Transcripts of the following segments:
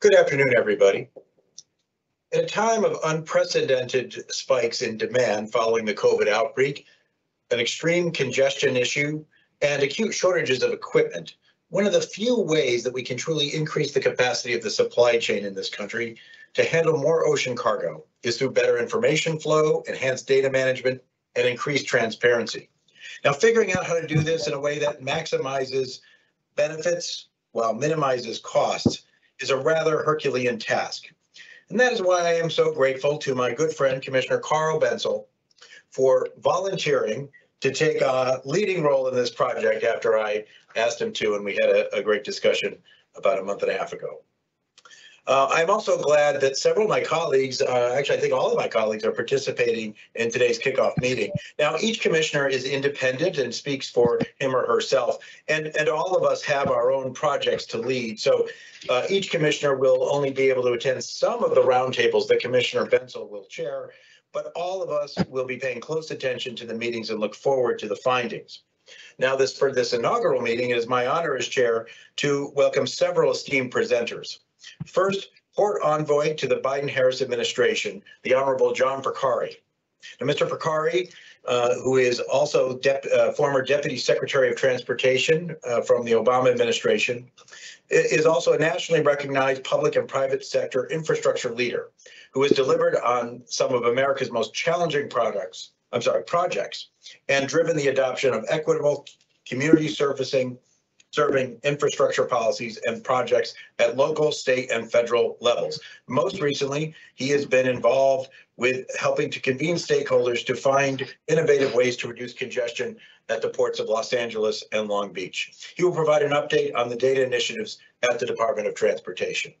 Good afternoon, everybody. At a time of unprecedented spikes in demand following the COVID outbreak, an extreme congestion issue, and acute shortages of equipment, one of the few ways that we can truly increase the capacity of the supply chain in this country to handle more ocean cargo is through better information flow, enhanced data management, and increased transparency. Now, figuring out how to do this in a way that maximizes benefits while minimizes costs is a rather Herculean task. And that is why I am so grateful to my good friend, Commissioner Carl Bentzel, for volunteering to take a leading role in this project after I asked him to, and we had a, a great discussion about a month and a half ago. Uh, I'm also glad that several of my colleagues, uh, actually, I think all of my colleagues are participating in today's kickoff meeting. Now, each commissioner is independent and speaks for him or herself, and, and all of us have our own projects to lead. So uh, each commissioner will only be able to attend some of the roundtables that Commissioner Bentzel will chair, but all of us will be paying close attention to the meetings and look forward to the findings. Now, this for this inaugural meeting, it is my honor as chair to welcome several esteemed presenters. First, Port Envoy to the Biden-Harris administration, the Honorable John Porcari. Now, Mr. Porcari, uh, who is also dep uh, former Deputy Secretary of Transportation uh, from the Obama administration, is also a nationally recognized public and private sector infrastructure leader who has delivered on some of America's most challenging products, I'm sorry, projects, and driven the adoption of equitable community servicing serving infrastructure policies and projects at local, state, and federal levels. Most recently, he has been involved with helping to convene stakeholders to find innovative ways to reduce congestion at the ports of Los Angeles and Long Beach. He will provide an update on the data initiatives at the Department of Transportation.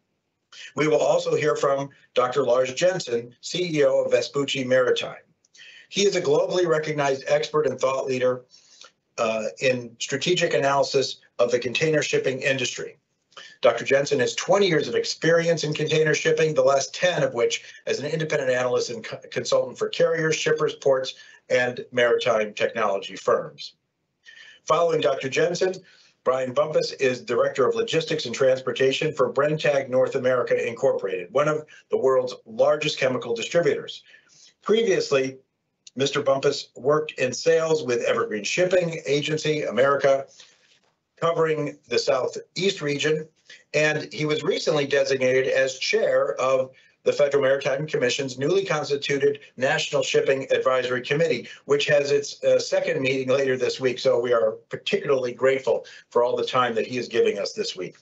We will also hear from Dr. Lars Jensen, CEO of Vespucci Maritime. He is a globally recognized expert and thought leader uh, in strategic analysis of the container shipping industry. Dr. Jensen has 20 years of experience in container shipping, the last 10 of which as an independent analyst and co consultant for carriers, shippers, ports, and maritime technology firms. Following Dr. Jensen, Brian Bumpus is Director of Logistics and Transportation for Brenntag North America Incorporated, one of the world's largest chemical distributors. Previously, Mr. Bumpus worked in sales with Evergreen Shipping Agency America, covering the Southeast region, and he was recently designated as chair of the Federal Maritime Commission's newly constituted National Shipping Advisory Committee, which has its uh, second meeting later this week. So we are particularly grateful for all the time that he is giving us this week.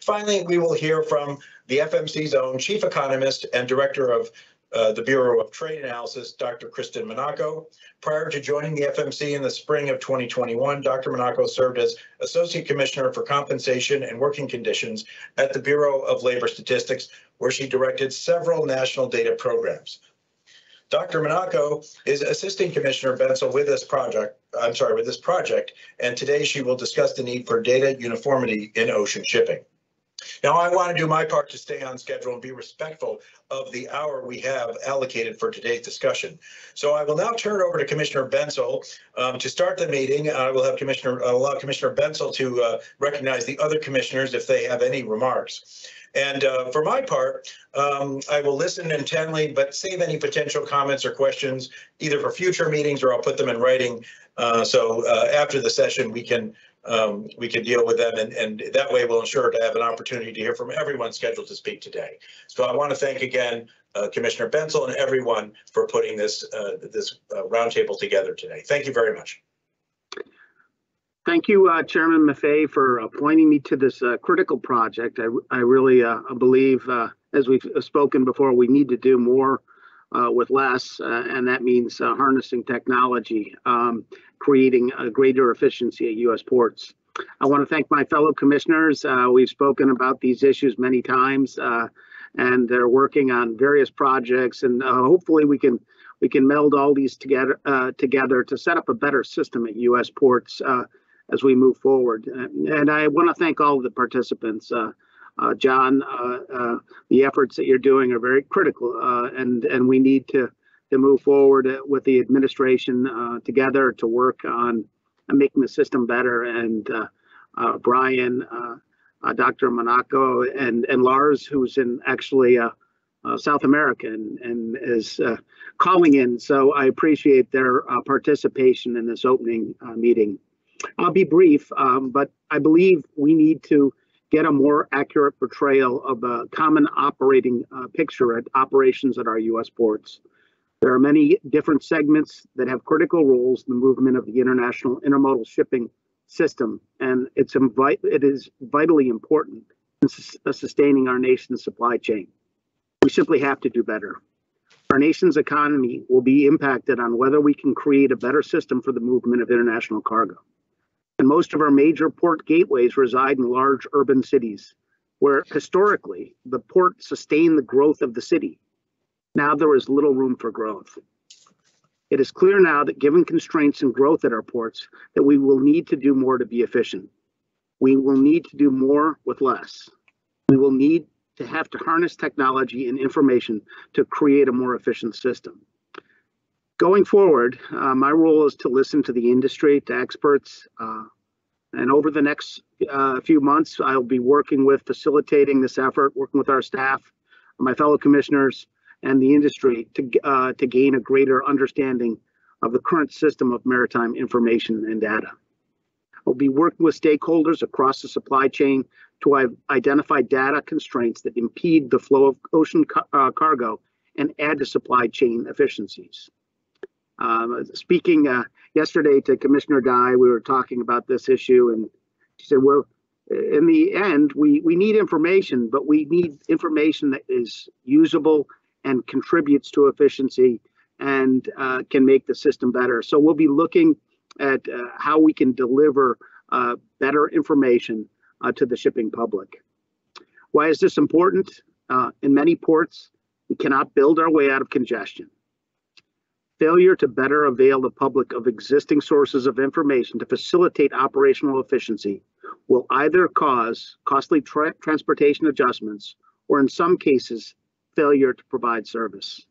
Finally, we will hear from the FMC's own chief economist and director of uh, the Bureau of Trade Analysis, Dr. Kristen Monaco. Prior to joining the FMC in the spring of 2021, Dr. Monaco served as Associate Commissioner for Compensation and Working Conditions at the Bureau of Labor Statistics, where she directed several national data programs. Dr. Monaco is assisting Commissioner Bentzel with this project, I'm sorry, with this project, and today she will discuss the need for data uniformity in ocean shipping. Now, I want to do my part to stay on schedule and be respectful of the hour we have allocated for today's discussion. So I will now turn over to Commissioner Bentzel um, to start the meeting. I will have Commissioner uh, allow Commissioner Bentzel to uh, recognize the other commissioners if they have any remarks. And uh, for my part, um, I will listen intently, but save any potential comments or questions either for future meetings or I'll put them in writing. Uh, so uh, after the session, we can um, we can deal with them and, and that way we'll ensure to have an opportunity to hear from everyone scheduled to speak today. So I want to thank again uh, Commissioner Bentzel and everyone for putting this uh, this uh, roundtable together today. Thank you very much. Thank you, uh, Chairman Maffei, for appointing me to this uh, critical project. I, I really believe, as we've spoken before, we need to do more with less, and that means harnessing technology. Um, creating a greater efficiency at U.S. ports. I want to thank my fellow commissioners. Uh, we've spoken about these issues many times, uh, and they're working on various projects, and uh, hopefully we can we can meld all these together uh, together to set up a better system at U.S. ports uh, as we move forward. And I want to thank all of the participants. Uh, John, the efforts that you're doing are very critical, and and we need to to move forward uh, with the administration uh, together to work on uh, making the system better. And uh, uh, Brian, uh, uh, Dr. Monaco, and and Lars, who's in actually uh, uh, South America and, and is uh, calling in. So I appreciate their uh, participation in this opening uh, meeting. I'll be brief, um, but I believe we need to get a more accurate portrayal of a common operating uh, picture at operations at our U.S. ports. There are many different segments that have critical roles in the movement of the international intermodal shipping system, and it's it is vitally important in sus- sustaining our nation's supply chain. We simply have to do better. Our nation's economy will be impacted on whether we can create a better system for the movement of international cargo. And most of our major port gateways reside in large urban cities, where historically the port sustained the growth of the city. Now there is little room for growth. It is clear now that given constraints and growth at our ports, that we will need to do more to be efficient. We will need to do more with less. We will need to have to harness technology and information to create a more efficient system. Going forward, uh, my role is to listen to the industry, to experts, uh, and over the next uh, few months, I'll be working with facilitating this effort, working with our staff, my fellow commissioners, and the industry to uh, to gain a greater understanding of the current system of maritime information and data. I'll be working with stakeholders across the supply chain to identify data constraints that impede the flow of ocean uh, cargo and add to supply chain efficiencies. Um, speaking uh, yesterday to Commissioner Dye, we were talking about this issue, and she said, "Well, in the end, we we need information, but we need information that is usable and contributes to efficiency and uh, can make the system better." So we'll be looking at uh, how we can deliver uh, better information uh, to the shipping public. Why is this important? Uh, in many ports, we cannot build our way out of congestion. Failure to better avail the public of existing sources of information to facilitate operational efficiency will either cause costly tra transportation adjustments or, in some cases, failure to provide service.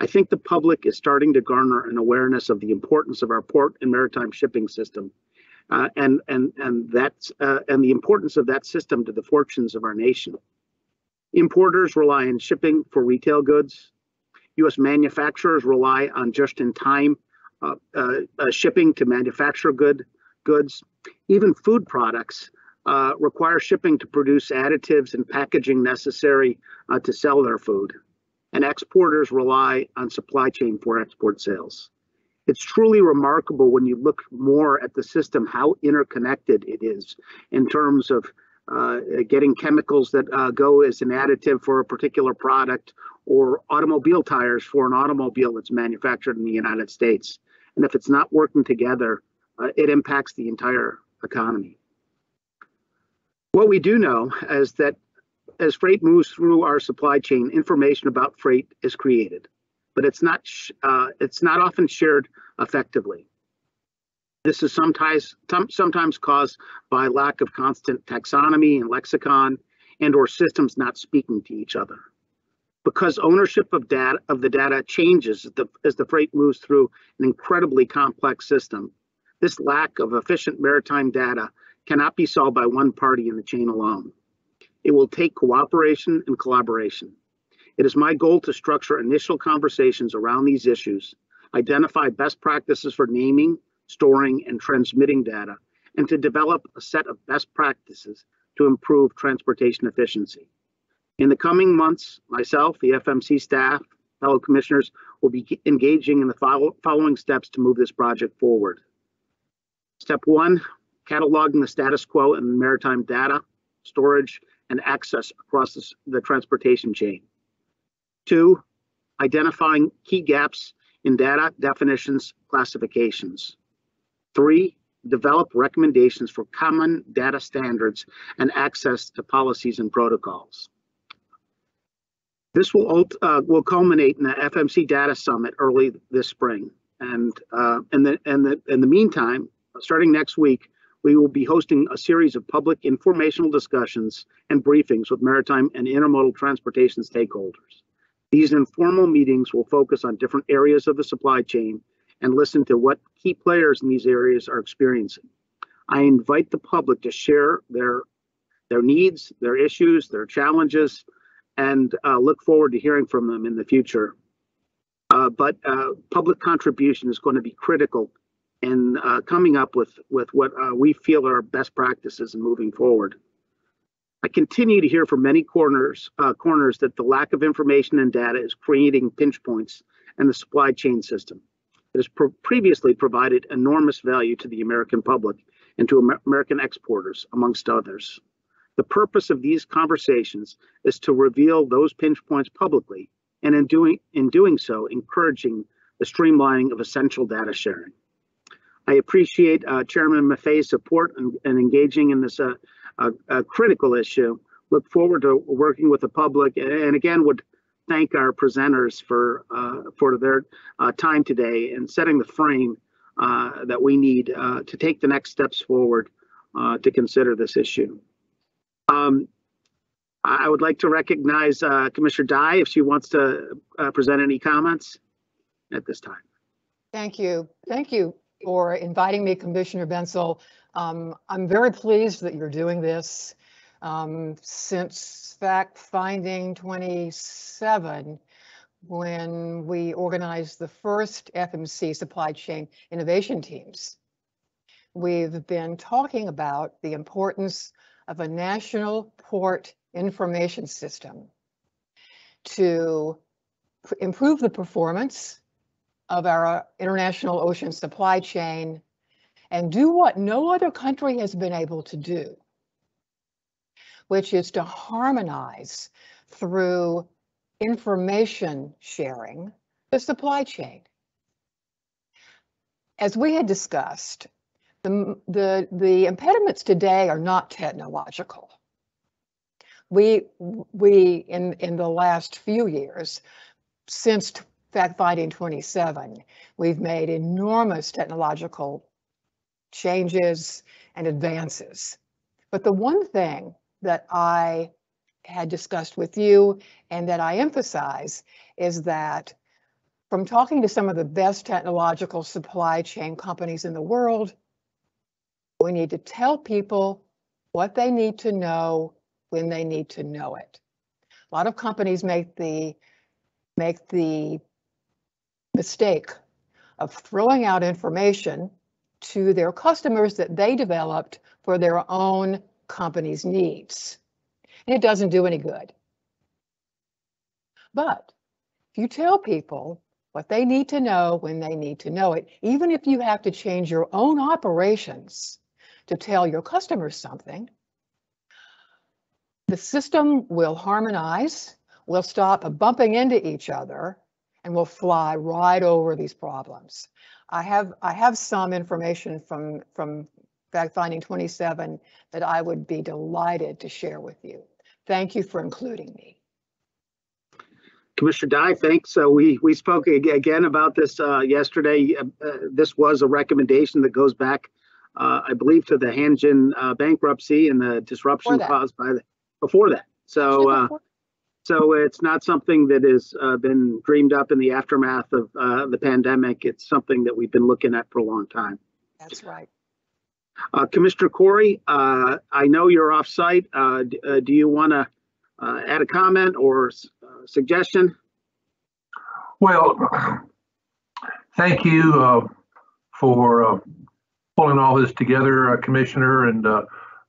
I think the public is starting to garner an awareness of the importance of our port and maritime shipping system uh, and and and that's uh, and the importance of that system to the fortunes of our nation. Importers rely on shipping for retail goods. U.S. manufacturers rely on just-in-time uh, uh, uh, shipping to manufacture good goods. Even food products uh, require shipping to produce additives and packaging necessary to sell their food. And exporters rely on supply chain for export sales it's truly remarkable when you look more at the system how interconnected it is in terms of uh, getting chemicals that uh, go as an additive for a particular product or automobile tires for an automobile that's manufactured in the United States. And if it's not working together, uh, it impacts the entire economy. What we do know is that as freight moves through our supply chain, information about freight is created but it's not uh, it's not often shared effectively. This is sometimes sometimes caused by lack of constant taxonomy and lexicon and or systems not speaking to each other. Because ownership of data of the data changes as the, as the freight moves through an incredibly complex system, this lack of efficient maritime data cannot be solved by one party in the chain alone. It will take cooperation and collaboration. It is my goal to structure initial conversations around these issues, identify best practices for naming, storing, and transmitting data, and to develop a set of best practices to improve transportation efficiency. In the coming months, myself, the FMC staff, fellow commissioners will be engaging in the follow following steps to move this project forward. Step one, cataloging the status quo in maritime data, storage, and access across the, the transportation chain. Two, identifying key gaps in data definitions, classifications. Three, develop recommendations for common data standards and access to policies and protocols. This will uh, will culminate in the FMC Data Summit early this spring, and uh, in the in the in the meantime, starting next week, we will be hosting a series of public informational discussions and briefings with maritime and intermodal transportation stakeholders. These informal meetings will focus on different areas of the supply chain and listen to what key players in these areas are experiencing. I invite the public to share their their needs, their issues, their challenges, and uh, look forward to hearing from them in the future. Uh, but uh, public contribution is going to be critical in uh, coming up with, with what uh, we feel are best practices and moving forward. I continue to hear from many corners, uh, corners that the lack of information and data is creating pinch points in the supply chain system. It has pro previously provided enormous value to the American public and to Amer American exporters, amongst others. The purpose of these conversations is to reveal those pinch points publicly, and in doing, in doing so, encouraging the streamlining of essential data sharing. I appreciate uh, Chairman Maffei's support and, and, engaging in this uh, uh, critical issue. Look forward to working with the public, and again, would thank our presenters for uh, for their uh, time today and setting the frame uh, that we need to take the next steps forward to consider this issue. Um, I would like to recognize Commissioner Dye if she wants to present any comments at this time. Thank you. Thank you for inviting me, Commissioner Bentzel. Um, I'm very pleased that you're doing this. Um, since fact finding 27, when we organized the first FMC supply chain innovation teams, we've been talking about the importance of a national port information system to improve the performance of our international ocean supply chain and do what no other country has been able to do, which is to harmonize through information sharing the supply chain. As we had discussed, the, the, the impediments today are not technological. We, we in, in the last few years, since fact finding 27, we've made enormous technological changes and advances. But the one thing that I had discussed with you and that I emphasize is that from talking to some of the best technological supply chain companies in the world, we need to tell people what they need to know when they need to know it. A lot of companies make the make the mistake of throwing out information to their customers that they developed for their own company's needs. And it doesn't do any good. But if you tell people what they need to know when they need to know it, even if you have to change your own operations to tell your customers something, the system will harmonize, will stop bumping into each other, and will fly right over these problems. I have I have some information from from fact finding 27 that I would be delighted to share with you. Thank you for including me. Commissioner Dye, thanks. So we we spoke again about this uh, yesterday. Uh, uh, this was a recommendation that goes back, uh, I believe, to the Hanjin uh, bankruptcy and the disruption caused by the before that. So uh, so it's not something that has uh, been dreamed up in the aftermath of uh, the pandemic. It's something that we've been looking at for a long time. That's right. Uh, Commissioner Khouri, uh, I know you're off site. Uh, do you want to add a comment or suggestion? Well, thank you for pulling all this together, Commissioner, and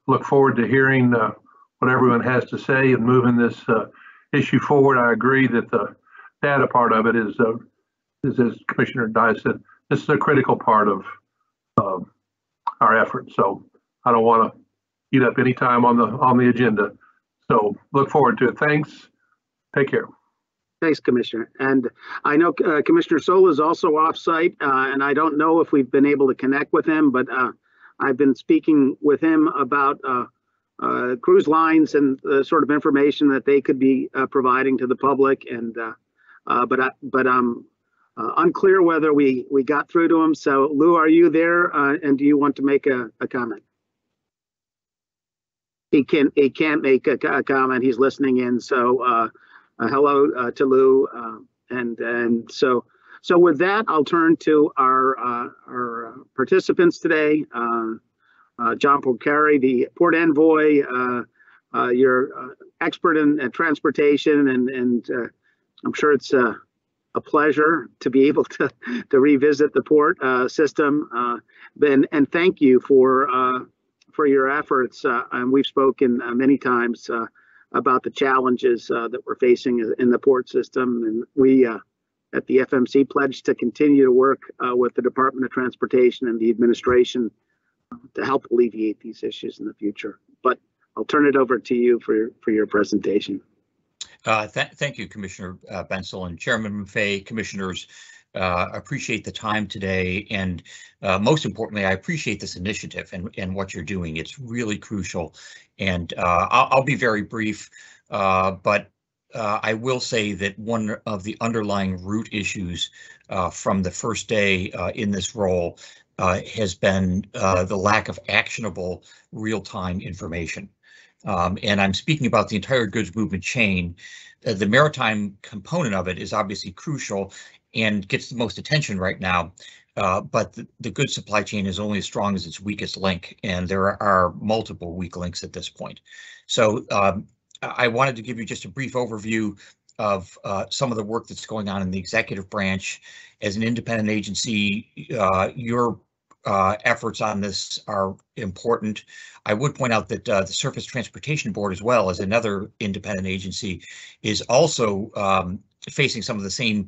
look forward to hearing what everyone has to say and moving this issue forward. I agree that the data part of it is, uh, is as Commissioner said, this is a critical part of um, our effort. So I don't want to eat up any time on the on the agenda. So look forward to it. Thanks. Take care. Thanks, Commissioner. And I know uh, Commissioner Sola is also off-site, uh, and I don't know if we've been able to connect with him, but uh, I've been speaking with him about uh, uh, cruise lines and the sort of information that they could be uh, providing to the public. And but I, but I'm uh, unclear whether we we got through to them. So Lou, are you there? Uh, and do you want to make a, a comment? He can't he can't make a, a, comment. He's listening in. So uh, hello uh, to Lou. Uh, and and so so with that, I'll turn to our uh, our uh, participants today. Uh, uh, John Porcari, the port envoy. Uh, uh, you're uh, expert in uh, transportation, and and uh, I'm sure it's uh, a pleasure to be able to to revisit the port uh, system. Uh, and and thank you for uh, for your efforts. Uh, and we've spoken uh, many times uh, about the challenges that we're facing in the port system, and we at the FMC pledge to continue to work with the Department of Transportation and the administration to help alleviate these issues in the future. But I'll turn it over to you for for your presentation. Uh, th- Thank you, Commissioner uh, Bentzel and Chairman Maffei, Commissioners. Uh, Appreciate the time today, and uh, most importantly, I appreciate this initiative and, and what you're doing. It's really crucial. And uh, I'll, I'll be very brief, uh, but I will say that one of the underlying root issues from the first day in this role has been the lack of actionable real-time information. Um, and I'm speaking about the entire goods movement chain. Uh, the maritime component of it is obviously crucial and gets the most attention right now. Uh, but the, the goods supply chain is only as strong as its weakest link, and there are multiple weak links at this point. So um, I wanted to give you just a brief overview of uh, some of the work that's going on in the executive branch. As an independent agency, uh, your uh, efforts on this are important. I would point out that uh, the Surface Transportation Board, as well as another independent agency, is also um, facing some of the same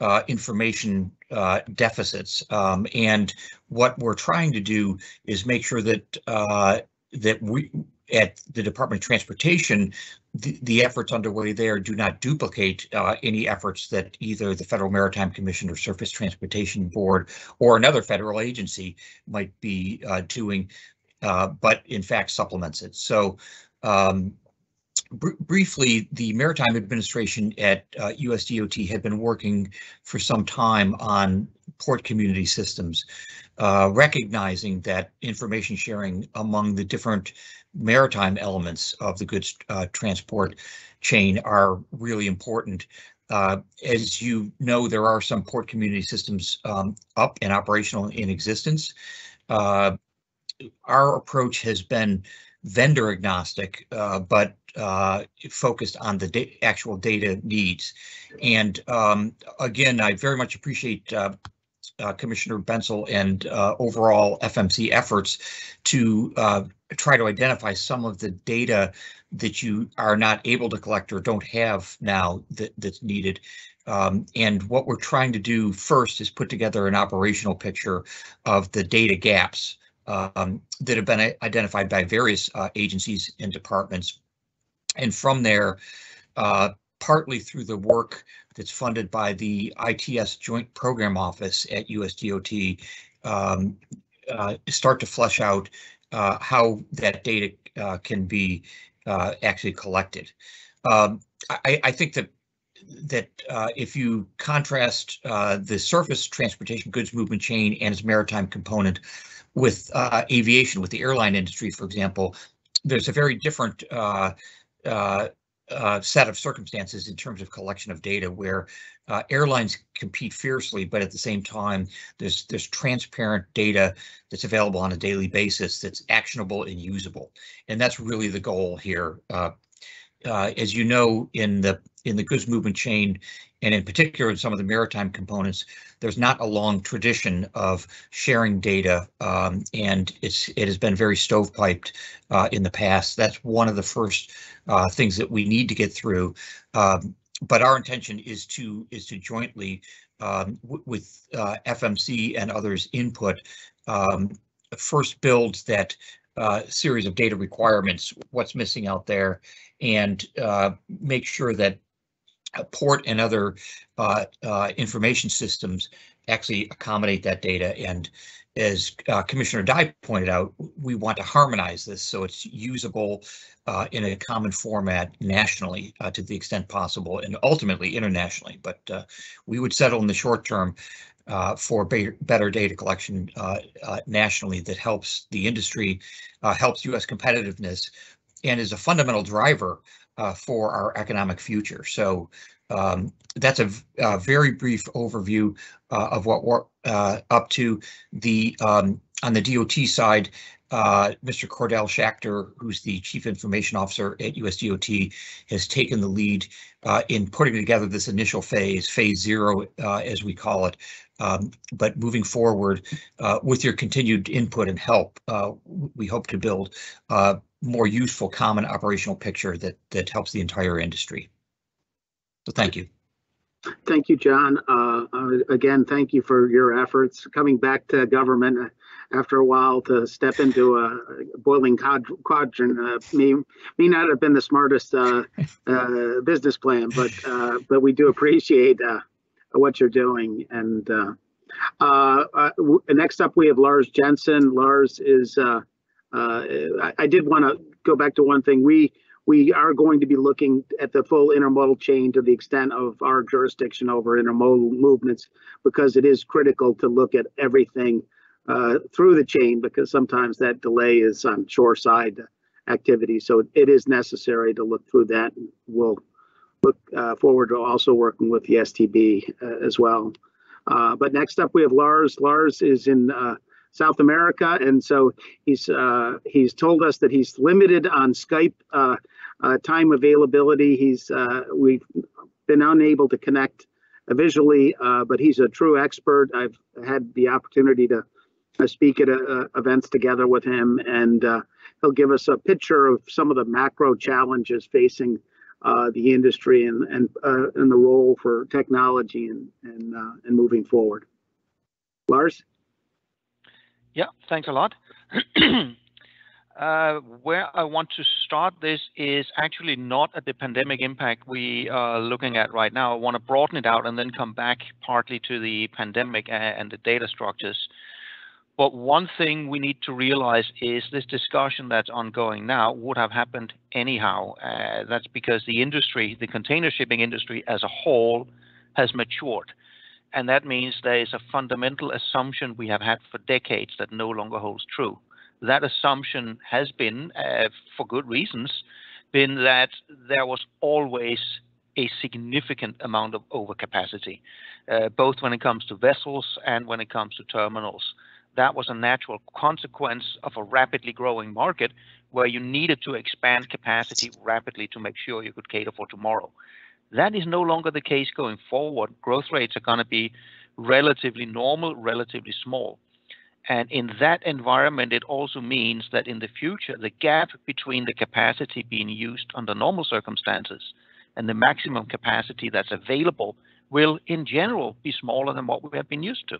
uh, information uh, deficits. Um, and what we're trying to do is make sure that uh, that we at the Department of Transportation, the, efforts underway there do not duplicate uh, any efforts that either the Federal Maritime Commission or Surface Transportation Board or another federal agency might be uh, doing, uh, but in fact supplements it. So um, br briefly, the Maritime Administration at uh, USDOT had been working for some time on port community systems, uh, recognizing that information sharing among the different maritime elements of the goods uh, transport chain are really important. Uh, as you know, there are some port community systems um, up and operational in existence. Uh, our approach has been vendor agnostic, uh, but uh, focused on the da actual data needs. And um, again, I very much appreciate uh, Commissioner Bentzel and uh, overall FMC efforts to uh, try to identify some of the data that you are not able to collect or don't have now that, that's needed. Um, and what we're trying to do first is put together an operational picture of the data gaps um, that have been identified by various uh, agencies and departments. And from there, uh, partly through the work that's funded by the ITS Joint Program Office at USDOT, um, uh, start to flesh out uh, how that data uh, can be uh, actually collected. Um, I, I, think that that uh, if you contrast uh, the surface transportation goods movement chain and its maritime component with aviation, with the airline industry, for example, there's a very different uh, set of circumstances in terms of collection of data where uh, airlines compete fiercely, but at the same time, there's there's transparent data that's available on a daily basis that's actionable and usable, and that's really the goal here. Uh, uh as you know, in the in the goods movement chain, and in particular in some of the maritime components, there's not a long tradition of sharing data, um, and it's it has been very stovepiped uh, in the past. That's one of the first uh, things that we need to get through. Um, but our intention is to is to jointly um, with uh, FMC and others input um, first build that uh, series of data requirements, what's missing out there, and uh, make sure that port and other uh, uh, information systems actually accommodate that data. And as uh, Commissioner Dye pointed out, we want to harmonize this so it's usable uh, in a common format nationally to the extent possible and ultimately internationally. But we would settle in the short term for be better data collection nationally that helps the industry, helps U.S. competitiveness, and is a fundamental driver uh, for our economic future. So um, that's a, a, very brief overview uh, of what we're uh, up to. The um, on the DOT side, uh, Mr. Cordell Schachter, who's the Chief Information Officer at USDOT, has taken the lead uh, in putting together this initial phase, phase zero, uh, as we call it. Um, but moving forward, uh, with your continued input and help, uh, we hope to build a more useful common operational picture that that helps the entire industry. So thank you. Thank you, John. Uh, again, thank you for your efforts coming back to government after a while to step into a boiling quadrant uh, may may not have been the smartest uh, uh, business plan, but uh, but we do appreciate uh, what you're doing. And uh, next up, we have Lars Jensen. Lars is. I, I, did want to go back to one thing. We we are going to be looking at the full intermodal chain to the extent of our jurisdiction over intermodal movements because it is critical to look at everything uh, through the chain because sometimes that delay is on shore side activity. So it is necessary to look through that. We'll look uh, forward to also working with the STB uh, as well. Uh, but next up, we have Lars. Lars is in uh, South America, and so he's he's told us that he's limited on Skype time availability. He's we've been unable to connect visually, but he's a true expert. I've had the opportunity to I speak at uh, events together with him, and uh, he'll give us a picture of some of the macro challenges facing uh, the industry and and uh, and the role for technology and and uh, and moving forward. Lars. Yeah, thanks a lot. Uh, where I want to start this is actually not at the pandemic impact we are looking at right now. I want to broaden it out and then come back partly to the pandemic and the data structures. But one thing we need to realize is this discussion that's ongoing now would have happened anyhow. Uh, that's because the industry, the container shipping industry as a whole, has matured. And that means there is a fundamental assumption we have had for decades that no longer holds true. That assumption has been, uh, for good reasons, been that there was always a significant amount of overcapacity, uh, both when it comes to vessels and when it comes to terminals that was a natural consequence of a rapidly growing market where you needed to expand capacity rapidly to make sure you could cater for tomorrow. That is no longer the case going forward. Growth rates are going to be relatively normal, relatively small. And in that environment, it also means that in the future, the gap between the capacity being used under normal circumstances and the maximum capacity that's available will, in general, be smaller than what we have been used to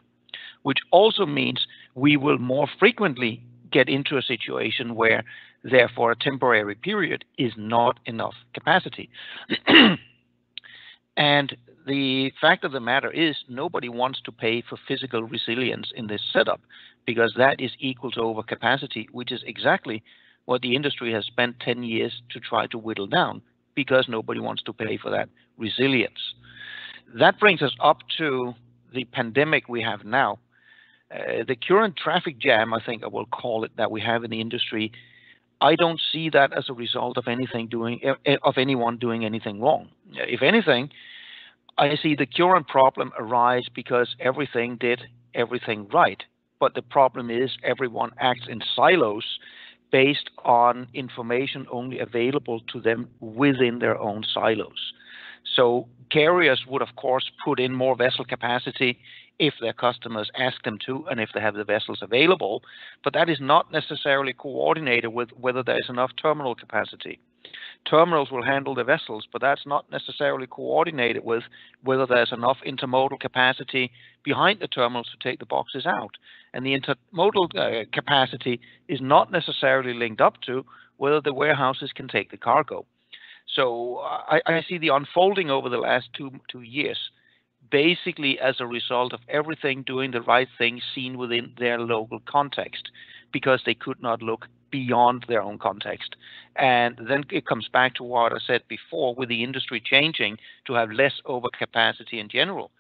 which also means we will more frequently get into a situation where therefore a temporary period is not enough capacity. and the fact of the matter is nobody wants to pay for physical resilience in this setup because that is equal to overcapacity, which is exactly what the industry has spent 10 years to try to whittle down because nobody wants to pay for that resilience. That brings us up to the pandemic we have now. Uh, the current traffic jam, I think I will call it, that we have in the industry, I don't see that as a result of anything doing eh, eh, of anyone doing anything wrong. If anything, I see the current problem arise because everything did everything right. But the problem is everyone acts in silos based on information only available to them within their own silos. So carriers would, of course, put in more vessel capacity if their customers ask them to and if they have the vessels available, but that is not necessarily coordinated with whether there is enough terminal capacity. Terminals will handle the vessels, but that's not necessarily coordinated with whether there's enough intermodal capacity behind the terminals to take the boxes out. And the intermodal uh, capacity is not necessarily linked up to whether the warehouses can take the cargo. So I, I see the unfolding over the last two two years basically as a result of everything doing the right thing seen within their local context because they could not look beyond their own context. And then it comes back to what I said before with the industry changing to have less overcapacity in general.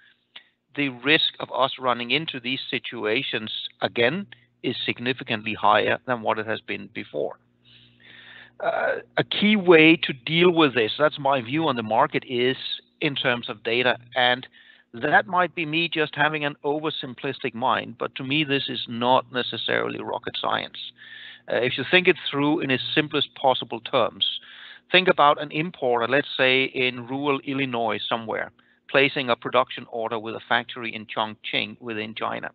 The risk of us running into these situations again is significantly higher than what it has been before. uh, a key way to deal with this, that's my view on the market, is in terms of data. And that might be me just having an oversimplistic mind, but to me, this is not necessarily rocket science. Uh, if you think it through in its simplest possible terms, think about an importer, let's say in rural Illinois somewhere, placing a production order with a factory in Chongqing within China.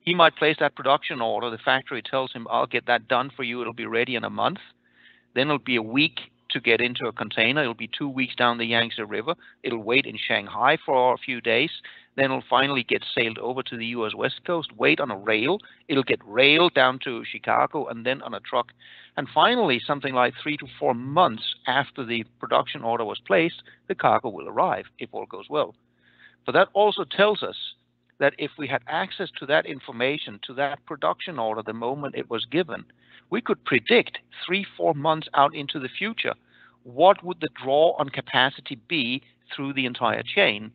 He might place that production order. The factory tells him, I'll get that done for you. It'll be ready in a month. Then it'll be a week to get into a container. It'll be two weeks down the Yangtze River. It'll wait in Shanghai for a few days. Then it'll finally get sailed over to the US West Coast, wait on a rail. It'll get railed down to Chicago and then on a truck. And finally, something like three to four months after the production order was placed, the cargo will arrive if all goes well. But that also tells us that if we had access to that information, to that production order the moment it was given, we could predict three, four months out into the future what would the draw on capacity be through the entire chain.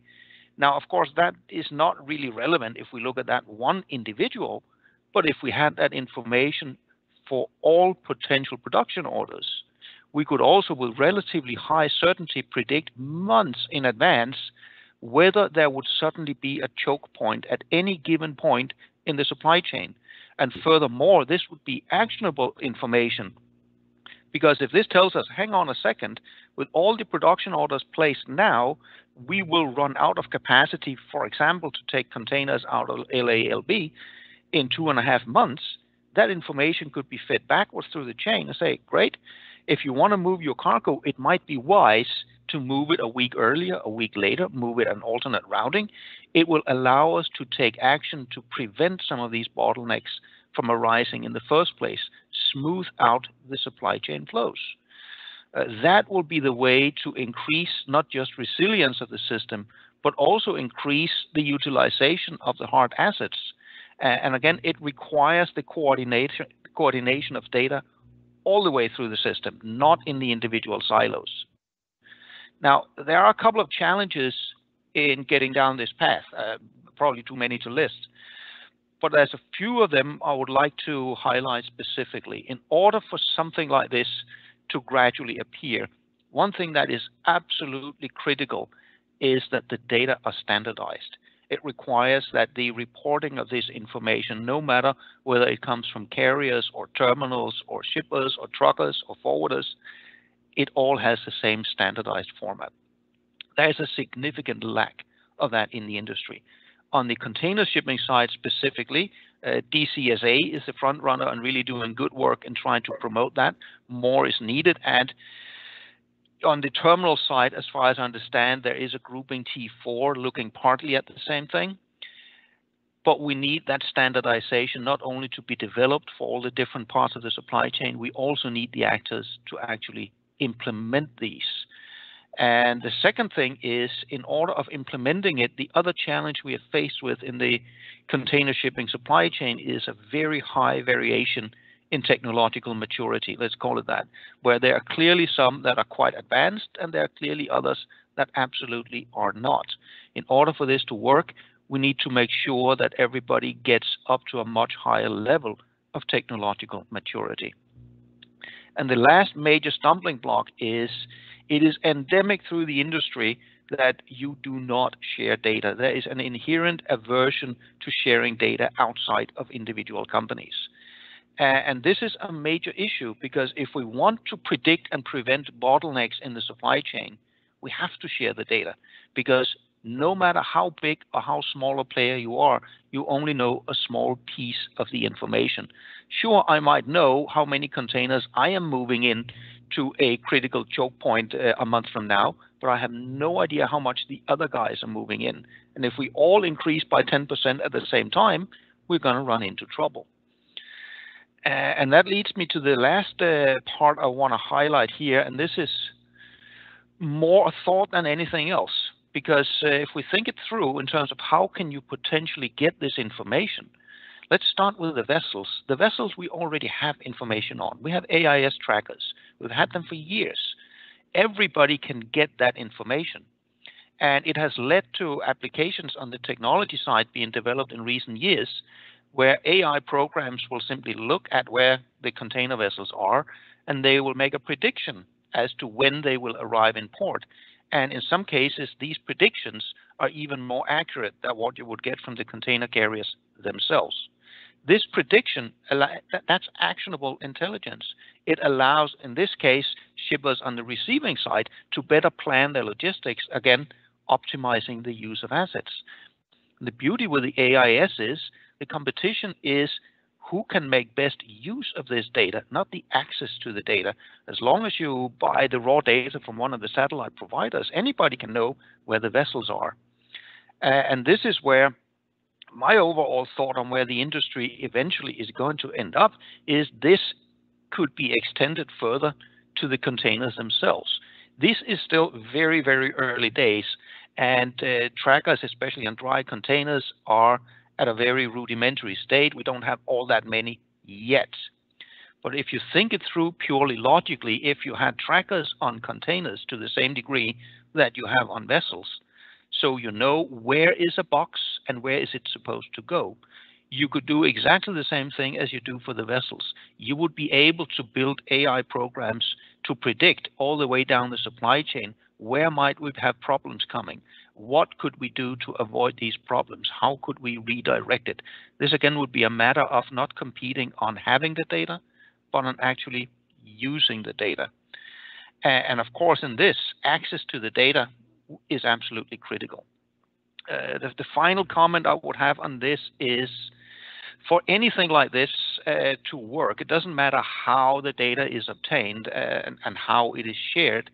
Now, of course, that is not really relevant if we look at that one individual, but if we had that information for all potential production orders, we could also, with relatively high certainty, predict months in advance whether there would suddenly be a choke point at any given point in the supply chain. And furthermore, this would be actionable information because if this tells us, hang on a second, with all the production orders placed now, we will run out of capacity, for example, to take containers out of LALB in two and a half months, that information could be fed backwards through the chain and say, great, if you want to move your cargo, it might be wise to move it a week earlier, a week later, move it an alternate routing. It will allow us to take action to prevent some of these bottlenecks from arising in the first place, smooth out the supply chain flows. Uh, that will be the way to increase not just resilience of the system, but also increase the utilization of the hard assets. Uh, and again, it requires the coordination, coordination of data all the way through the system, not in the individual silos. Now, there are a couple of challenges in getting down this path, uh, probably too many to list. But there's a few of them I would like to highlight specifically. In order for something like this to gradually appear, one thing that is absolutely critical is that the data are standardized. It requires that the reporting of this information, no matter whether it comes from carriers or terminals or shippers or truckers or forwarders, it all has the same standardized format. There is a significant lack of that in the industry. On the container shipping side specifically, uh, DCSA is the front runner and really doing good work in trying to promote that. More is needed. And on the terminal side, as far as I understand, there is a grouping T4 looking partly at the same thing. But we need that standardization not only to be developed for all the different parts of the supply chain, we also need the actors to actually implement these. And the second thing is, in order of implementing it, the other challenge we are faced with in the container shipping supply chain is a very high variation in technological maturity, let's call it that, where there are clearly some that are quite advanced and there are clearly others that absolutely are not. In order for this to work, we need to make sure that everybody gets up to a much higher level of technological maturity. And the last major stumbling block is it is endemic through the industry that you do not share data. There is an inherent aversion to sharing data outside of individual companies. And this is a major issue because if we want to predict and prevent bottlenecks in the supply chain, we have to share the data because no matter how big or how small a player you are, you only know a small piece of the information. Sure, I might know how many containers I am moving in to a critical choke point uh, a month from now, but I have no idea how much the other guys are moving in. And if we all increase by 10% at the same time, we're going to run into trouble. Uh, and that leads me to the last uh, part I want to highlight here, and this is more a thought than anything else because uh, if we think it through in terms of how can you potentially get this information, let's start with the vessels. The vessels we already have information on. We have AIS trackers. We've had them for years. Everybody can get that information. And it has led to applications on the technology side being developed in recent years where AI programs will simply look at where the container vessels are and they will make a prediction as to when they will arrive in port. And in some cases, these predictions are even more accurate than what you would get from the container carriers themselves. This prediction, that's actionable intelligence. It allows, in this case, shippers on the receiving side to better plan their logistics, again, optimizing the use of assets. The beauty with the AIS is the competition is who can make best use of this data, not the access to the data. As long as you buy the raw data from one of the satellite providers, anybody can know where the vessels are. Uh, and this is where my overall thought on where the industry eventually is going to end up is this could be extended further to the containers themselves. This is still very, very early days, and uh, trackers, especially on dry containers, are at a very rudimentary state. We don't have all that many yet. But if you think it through purely logically, if you had trackers on containers to the same degree that you have on vessels, so you know where is a box and where is it supposed to go, you could do exactly the same thing as you do for the vessels. You would be able to build AI programs to predict all the way down the supply chain where might we have problems coming? What could we do to avoid these problems? How could we redirect it? This again would be a matter of not competing on having the data, but on actually using the data. And of course, in this, access to the data is absolutely critical. Uh, the, the, final comment I would have on this is for anything like this uh, to work, it doesn't matter how the data is obtained uh, and, and, how it is shared,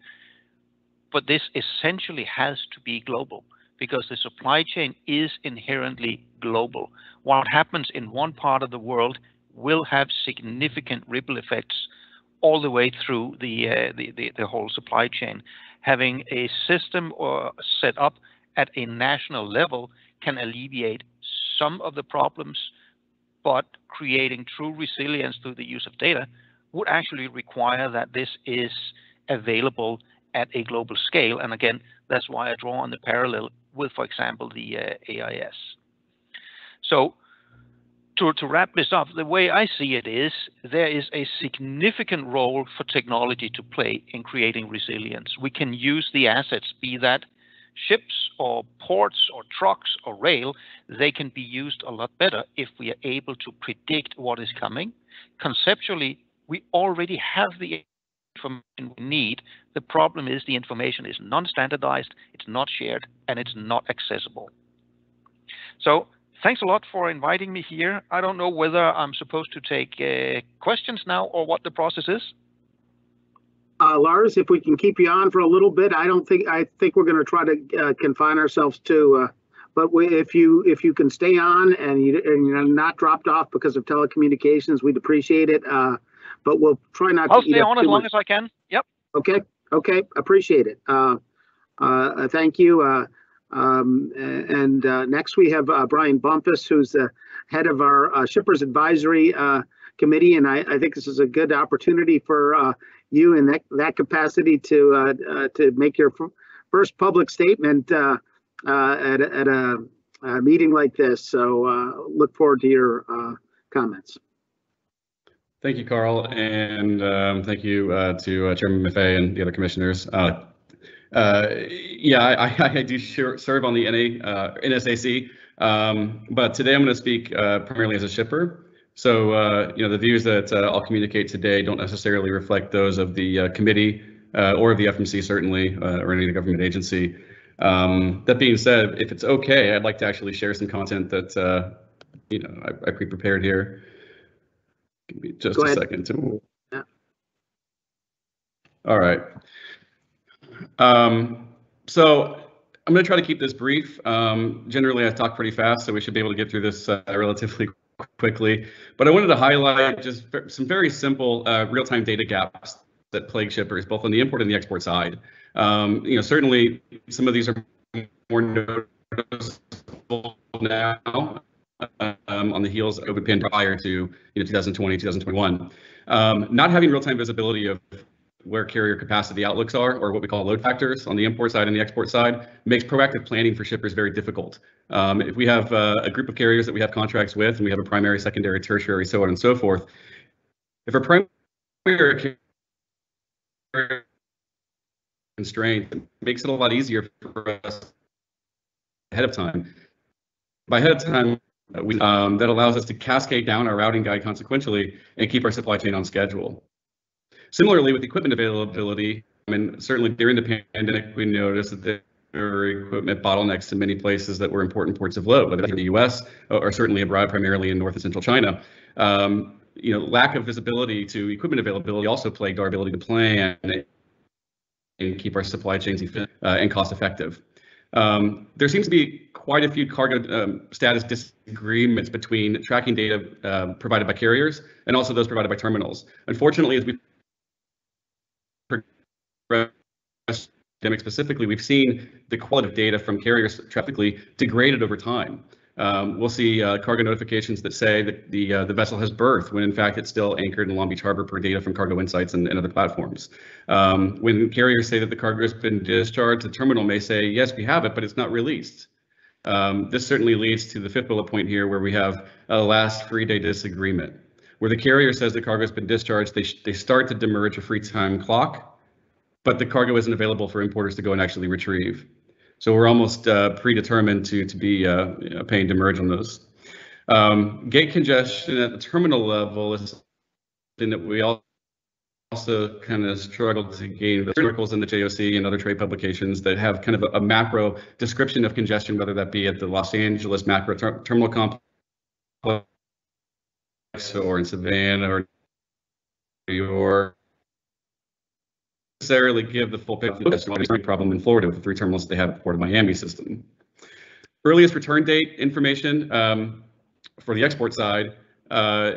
but this essentially has to be global because the supply chain is inherently global. What happens in one part of the world will have significant ripple effects all the way through the, uh, the, the, the, whole supply chain. Having a system or set up at a national level can alleviate some of the problems, but creating true resilience through the use of data would actually require that this is available at a global scale. And again, that's why I draw on the parallel with, for example, the uh, AIS. So to, to wrap this up, the way I see it is there is a significant role for technology to play in creating resilience. We can use the assets, be that ships or ports or trucks or rail, they can be used a lot better if we are able to predict what is coming. Conceptually, we already have the information we need. The problem is the information is non-standardized, it's not shared, and it's not accessible. So thanks a lot for inviting me here. I don't know whether I'm supposed to take uh, questions now or what the process is. Uh, Lars, if we can keep you on for a little bit, I don't think I think we're going to try to uh, confine ourselves to. Uh, but we, if you if you can stay on and you and you're not dropped off because of telecommunications, we'd appreciate it. Uh, but we'll try not I'll to. I'll stay on as long as I can. Yep. Okay. Okay. Appreciate it. Uh, uh, thank you. Uh, um, and uh, next we have uh, Brian Bumpus, who's the head of our uh, Shippers Advisory uh, Committee, and I, I, think this is a good opportunity for uh, you in that, that capacity to uh, to make your first public statement at, at a, a, meeting like this. So look forward to your comments. Thank you, Carl, and um, thank you uh, to uh, Chairman Maffei and the other commissioners. Uh, uh yeah, I, I, do serve on the NA, uh, NSAC, um, but today I'm going to speak uh, primarily as a shipper. So, you know, the views that I'll communicate today don't necessarily reflect those of the committee or of the FMC, certainly, or any government agency. Um, that being said, if it's okay, I'd like to actually share some content that, you know, I, I pre-prepared here. Give me just Go a ahead. second to. Yeah. All right. Um, so I'm going to try to keep this brief. Um, generally, I talk pretty fast, so we should be able to get through this uh, relatively quickly. But I wanted to highlight just some very simple uh, real-time data gaps that plague shippers, both on the import and the export side. Um, you know, certainly some of these are more noticeable now um, on the heels of COVID prior to you know 2020, 2021. Um, not having real-time visibility of where carrier capacity outlooks are, or what we call load factors on the import side and the export side, makes proactive planning for shippers very difficult. Um, if we have uh, a group of carriers that we have contracts with, and we have a primary, secondary, tertiary, so on and so forth, if a primary carrier constraint makes it a lot easier for us ahead of time. By ahead of time, we, um, that allows us to cascade down our routing guide consequentially and keep our supply chain on schedule. Similarly, with equipment availability, I mean, certainly during the pandemic, we noticed that there were equipment bottlenecks in many places that were important ports of load, whether in the U.S. or certainly abroad, primarily in North and Central China. Um, you know, lack of visibility to equipment availability also plagued our ability to plan and keep our supply chains efficient uh, and cost effective. Um, there seems to be quite a few cargo um, status disagreements between tracking data uh, provided by carriers and also those provided by terminals. Unfortunately, as we progress specifically, we've seen the quality of data from carriers traffically degraded over time. Um, we'll see uh, cargo notifications that say that the uh, the vessel has berth when in fact it's still anchored in Long Beach Harbor per data from Cargo Insights and, and other platforms. Um, when carriers say that the cargo has been discharged, the terminal may say, yes, we have it, but it's not released. Um, this certainly leads to the fifth bullet point here where we have a last three-day disagreement. Where the carrier says the cargo has been discharged, they, they start to demurrage free time clock, but the cargo isn't available for importers to go and actually retrieve. So we're almost uh, predetermined to to be uh, paying demurrage on those. Um, gate congestion at the terminal level is something that we all also kind of struggled to gain the articles in the JOC and other trade publications that have kind of a, a macro description of congestion, whether that be at the Los Angeles macro ter terminal complex or in Savannah or New York necessarily give the full picture of the problem in Florida with the three terminals they have at Port of Miami system. Earliest return date information um, for the export side uh,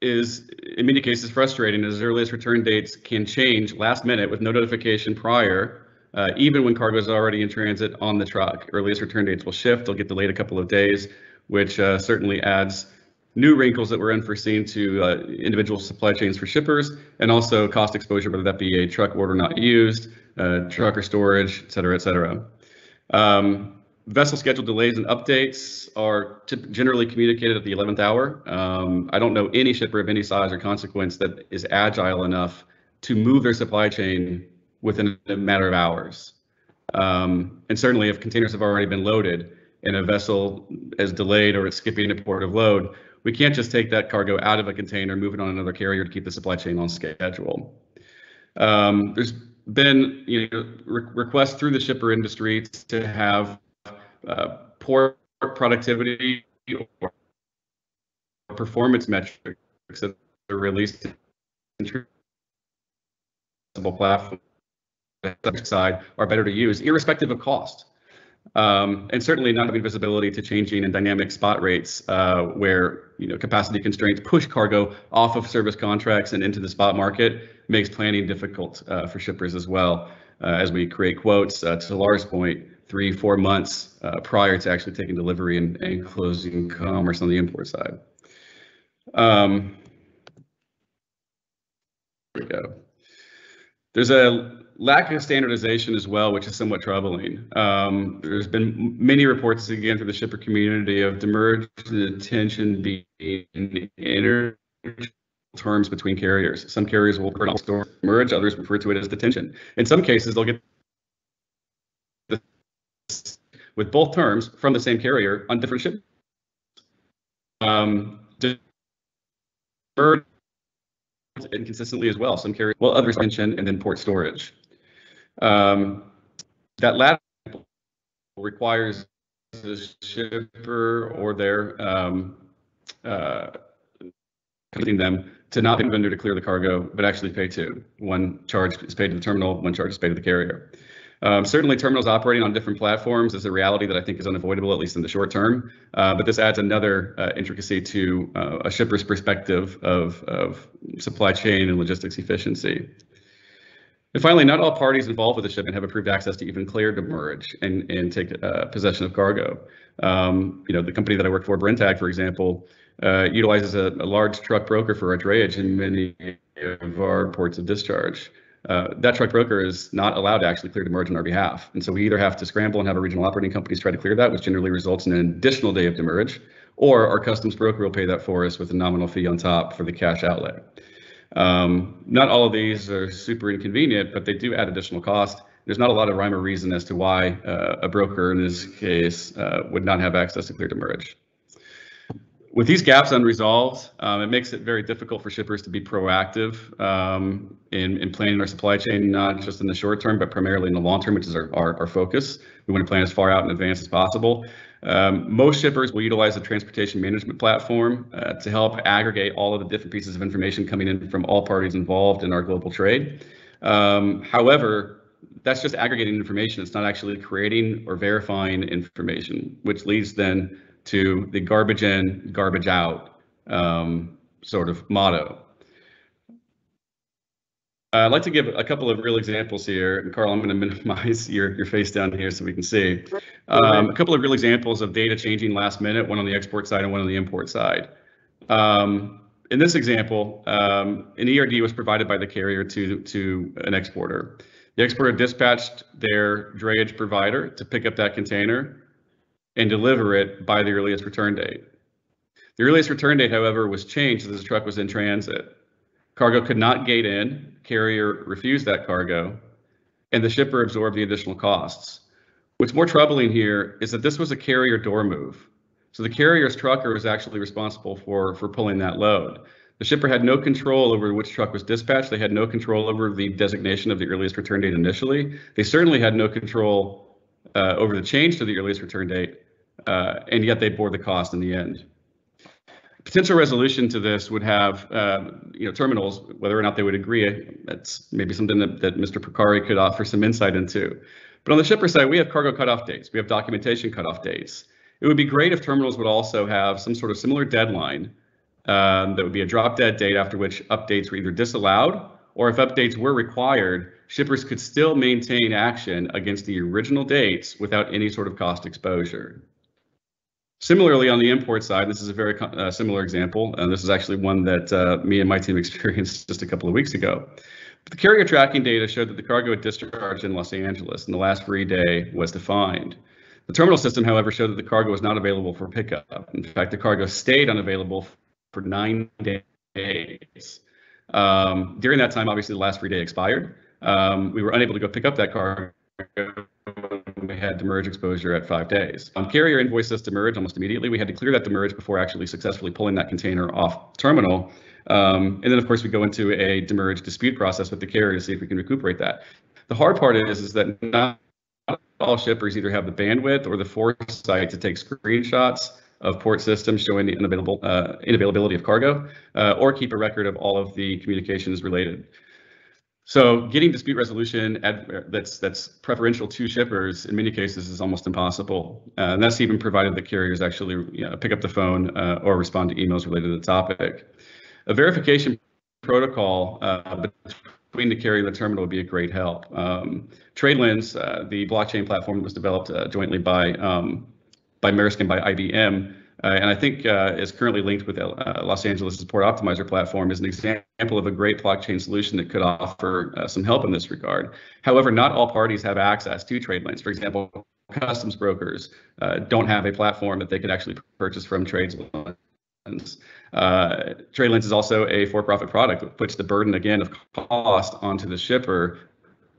is in many cases frustrating as earliest return dates can change last minute with no notification prior, uh, even when cargo is already in transit on the truck. Earliest return dates will shift, they'll get delayed a couple of days, which uh, certainly adds new wrinkles that were unforeseen to uh, individual supply chains for shippers, and also cost exposure, whether that be a truck order not used, uh, trucker storage, et cetera, et cetera. Um, vessel schedule delays and updates are generally communicated at the 11th hour. Um, I don't know any shipper of any size or consequence that is agile enough to move their supply chain within a matter of hours. Um, and certainly if containers have already been loaded and a vessel is delayed or it's skipping a port of load, we can't just take that cargo out of a container, move it on another carrier to keep the supply chain on schedule. Um, there's been you know, re requests through the shipper industry to have uh, port productivity or performance metrics that are released in platform side are better to use, irrespective of cost. Um, and certainly not having visibility to changing and dynamic spot rates uh, where you know capacity constraints push cargo off of service contracts and into the spot market makes planning difficult uh, for shippers as well uh, as we create quotes uh, to Lars point three four months uh, prior to actually taking delivery and, and, closing commerce on the import side. Um, there we go. There's a lack of standardization as well, which is somewhat troubling. Um, there's been many reports again through the shipper community of demurrage and detention being inter terms between carriers. Some carriers will refer to demurrage, others refer to it as detention. In some cases, they'll get with both terms from the same carrier on different ships. Um, demurrage inconsistently as well. Some carriers, well, others mention and then port storage. Um, that latter requires the shipper or their um, uh, them to not pay the vendor to clear the cargo, but actually pay two. One charge is paid to the terminal, one charge is paid to the carrier. Um, certainly, terminals operating on different platforms is a reality that I think is unavoidable, at least in the short term. Uh, but this adds another uh, intricacy to uh, a shipper's perspective of, of supply chain and logistics efficiency. And finally, not all parties involved with the shipment have approved access to even clear demurrage and, and take uh, possession of cargo. Um, you know, the company that I work for, Brenntag, for example, uh, utilizes a, a, large truck broker for our drayage in many of our ports of discharge. Uh, that truck broker is not allowed to actually clear demurrage on our behalf. And so we either have to scramble and have a regional operating companies try to clear that, which generally results in an additional day of demurrage, or our customs broker will pay that for us with a nominal fee on top for the cash outlay. Um, not all of these are super inconvenient, but they do add additional cost. There's not a lot of rhyme or reason as to why uh, a broker in this case uh, would not have access to clear demurrage. With these gaps unresolved, um, it makes it very difficult for shippers to be proactive um, in, in planning our supply chain, not just in the short term, but primarily in the long term, which is our, our, our focus. We want to plan as far out in advance as possible. Um, most shippers will utilize the transportation management platform uh, to help aggregate all of the different pieces of information coming in from all parties involved in our global trade. Um, however, that's just aggregating information. It's not actually creating or verifying information, which leads then to the garbage in, garbage out um, sort of motto. I'd like to give a couple of real examples here. And Carl, I'm going to minimize your, your face down here so we can see. Um, a couple of real examples of data changing last minute, one on the export side and one on the import side. Um, in this example, um, an ERD was provided by the carrier to, to an exporter. The exporter dispatched their drayage provider to pick up that container and deliver it by the earliest return date. The earliest return date, however, was changed as the truck was in transit. Cargo could not gate in, carrier refused that cargo, and the shipper absorbed the additional costs. What's more troubling here is that this was a carrier door move. So the carrier's trucker was actually responsible for, for pulling that load. The shipper had no control over which truck was dispatched. They had no control over the designation of the earliest return date initially. They certainly had no control uh, over the change to the earliest return date uh, and yet they bore the cost in the end. Potential resolution to this would have, uh, you know, terminals, whether or not they would agree, that's maybe something that, that Mr. Porcari could offer some insight into. But on the shipper side, we have cargo cutoff dates. We have documentation cutoff dates. It would be great if terminals would also have some sort of similar deadline um, that would be a drop dead date after which updates were either disallowed or if updates were required, shippers could still maintain action against the original dates without any sort of cost exposure. Similarly, on the import side, this is a very uh, similar example, and this is actually one that uh, me and my team experienced just a couple of weeks ago. But the carrier tracking data showed that the cargo had discharged in Los Angeles, and the last free day was defined. The terminal system, however, showed that the cargo was not available for pickup. In fact, the cargo stayed unavailable for nine days. Um, during that time, obviously, the last free day expired. Um, we were unable to go pick up that cargo we had the demurrage exposure at five days. Um, carrier invoiced us demurrage almost immediately. We had to clear that demurrage before actually successfully pulling that container off terminal. Um, and then, of course, we go into a demurrage dispute process with the carrier to see if we can recuperate that. The hard part is, is that not all shippers either have the bandwidth or the foresight to take screenshots of port systems showing the unavailable uh, inavailability of cargo, uh, or keep a record of all of the communications related. So getting dispute resolution at, that's that's preferential to shippers in many cases is almost impossible. Uh, and that's even provided the carriers actually you know, pick up the phone uh, or respond to emails related to the topic. A verification protocol uh, between the carrier and the terminal would be a great help. Um, TradeLens, uh, the blockchain platform that was developed uh, jointly by um, by Maersk and by IBM, uh, and I think uh, is currently linked with uh, Los Angeles Port Optimizer platform is an example of a great blockchain solution that could offer uh, some help in this regard. However, not all parties have access to TradeLens. For example, customs brokers uh, don't have a platform that they could actually purchase from TradeLens. Uh, TradeLens is also a for-profit product, which puts the burden again of cost onto the shipper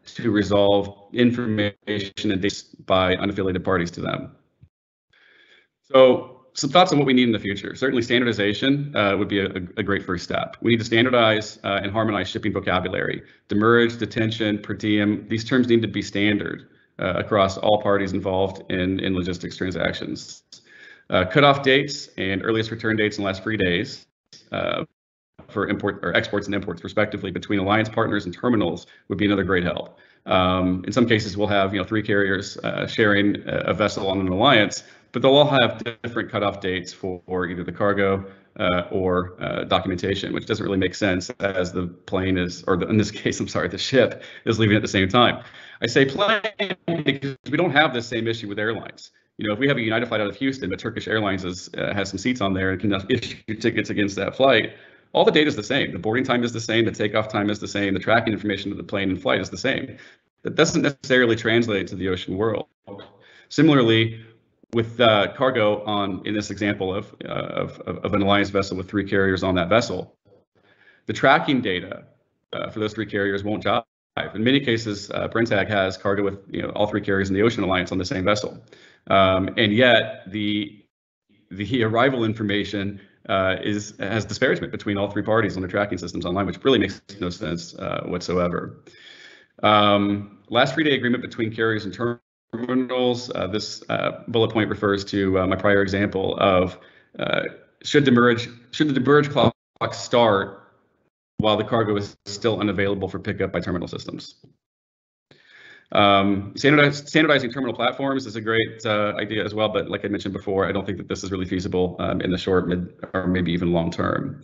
to resolve information and dates by unaffiliated parties to them. So some thoughts on what we need in the future. Certainly, standardization uh, would be a, a, great first step. We need to standardize uh, and harmonize shipping vocabulary. Demurrage, detention, per diem, these terms need to be standard uh, across all parties involved in, in logistics transactions. Uh, cutoff dates and earliest return dates and last free days uh, for import or exports and imports respectively between alliance partners and terminals would be another great help. Um, in some cases, we'll have you know three carriers uh, sharing a vessel on an alliance, but they'll all have different cutoff dates for, either the cargo uh, or uh, documentation, which doesn't really make sense as the plane is, or the, in this case, I'm sorry, the ship is leaving at the same time. I say plane because we don't have the same issue with airlines. You know, if we have a United flight out of Houston, but Turkish Airlines is, uh, has some seats on there and can issue tickets against that flight, all the data is the same. The boarding time is the same, the takeoff time is the same, the tracking information of the plane and flight is the same. That doesn't necessarily translate to the ocean world. Similarly, with uh, cargo on in this example of, uh, of, of an alliance vessel with three carriers on that vessel, The tracking data uh, for those three carriers won't jive. In many cases, uh, Brenntag has cargo with you know all three carriers in the Ocean Alliance on the same vessel, um, and yet the the arrival information uh, is has disparagement between all three parties on the tracking systems online, which really makes no sense uh, whatsoever. Um, last three-day agreement between carriers and terminals. Uh, this uh, bullet point refers to uh, my prior example of uh, should demurrage should the demurrage clock start while the cargo is still unavailable for pickup by terminal systems. Um, standardizing terminal platforms is a great uh, idea as well, but like I mentioned before, I don't think that this is really feasible um, in the short, mid, or maybe even long term.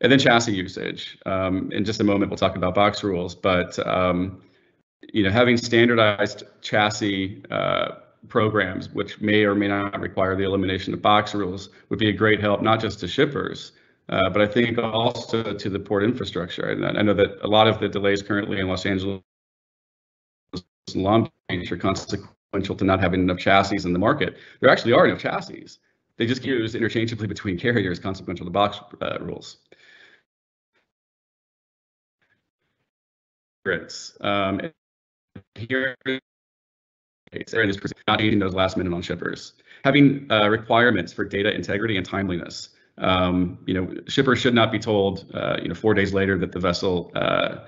And then chassis usage. Um, in just a moment, we'll talk about box rules, but um, you know, having standardized chassis uh, programs, which may or may not require the elimination of box rules, would be a great help, not just to shippers, uh, but I think also to the port infrastructure. And I know that a lot of the delays currently in Los Angeles and Long Beach are consequential to not having enough chassis in the market. There actually are enough chassis. They just used interchangeably between carriers, consequential to box uh, rules. Um, here not eating those last minute on shippers. Having uh, requirements for data integrity and timeliness. Um, you know, shippers should not be told, uh, you know, four days later that the vessel uh,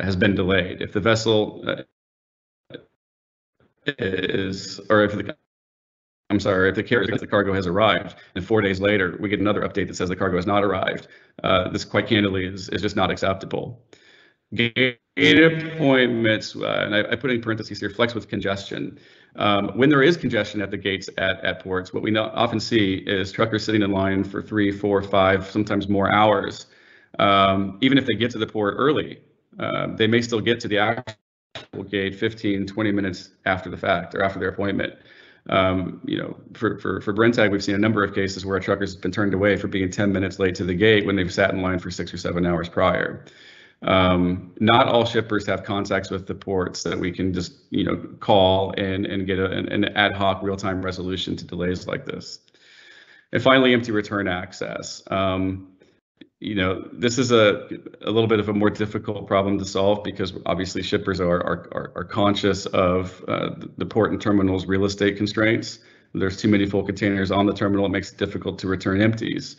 has been delayed. If the vessel uh, is, or if the, I'm sorry, if the carrier says the cargo has arrived, and four days later we get another update that says the cargo has not arrived, uh, this quite candidly is, is just not acceptable. Gate appointments, uh, and I, I, put in parentheses here, flex with congestion. Um, when there is congestion at the gates at, at ports, what we know, often see is truckers sitting in line for three, four, five, sometimes more hours. Um, even if they get to the port early, uh, they may still get to the actual gate 15, 20 minutes after the fact or after their appointment. Um, you know, for, for, for Brenntag, we've seen a number of cases where a trucker's been turned away for being 10 minutes late to the gate when they've sat in line for six or seven hours prior. Um, not all shippers have contacts with the ports that we can just, you know, call and, and get a, an, an ad hoc real-time resolution to delays like this. And finally, empty return access. Um, you know, this is a, a little bit of a more difficult problem to solve because obviously shippers are, are, are, conscious of uh, the port and terminal's real estate constraints. There's too many full containers on the terminal. It makes it difficult to return empties.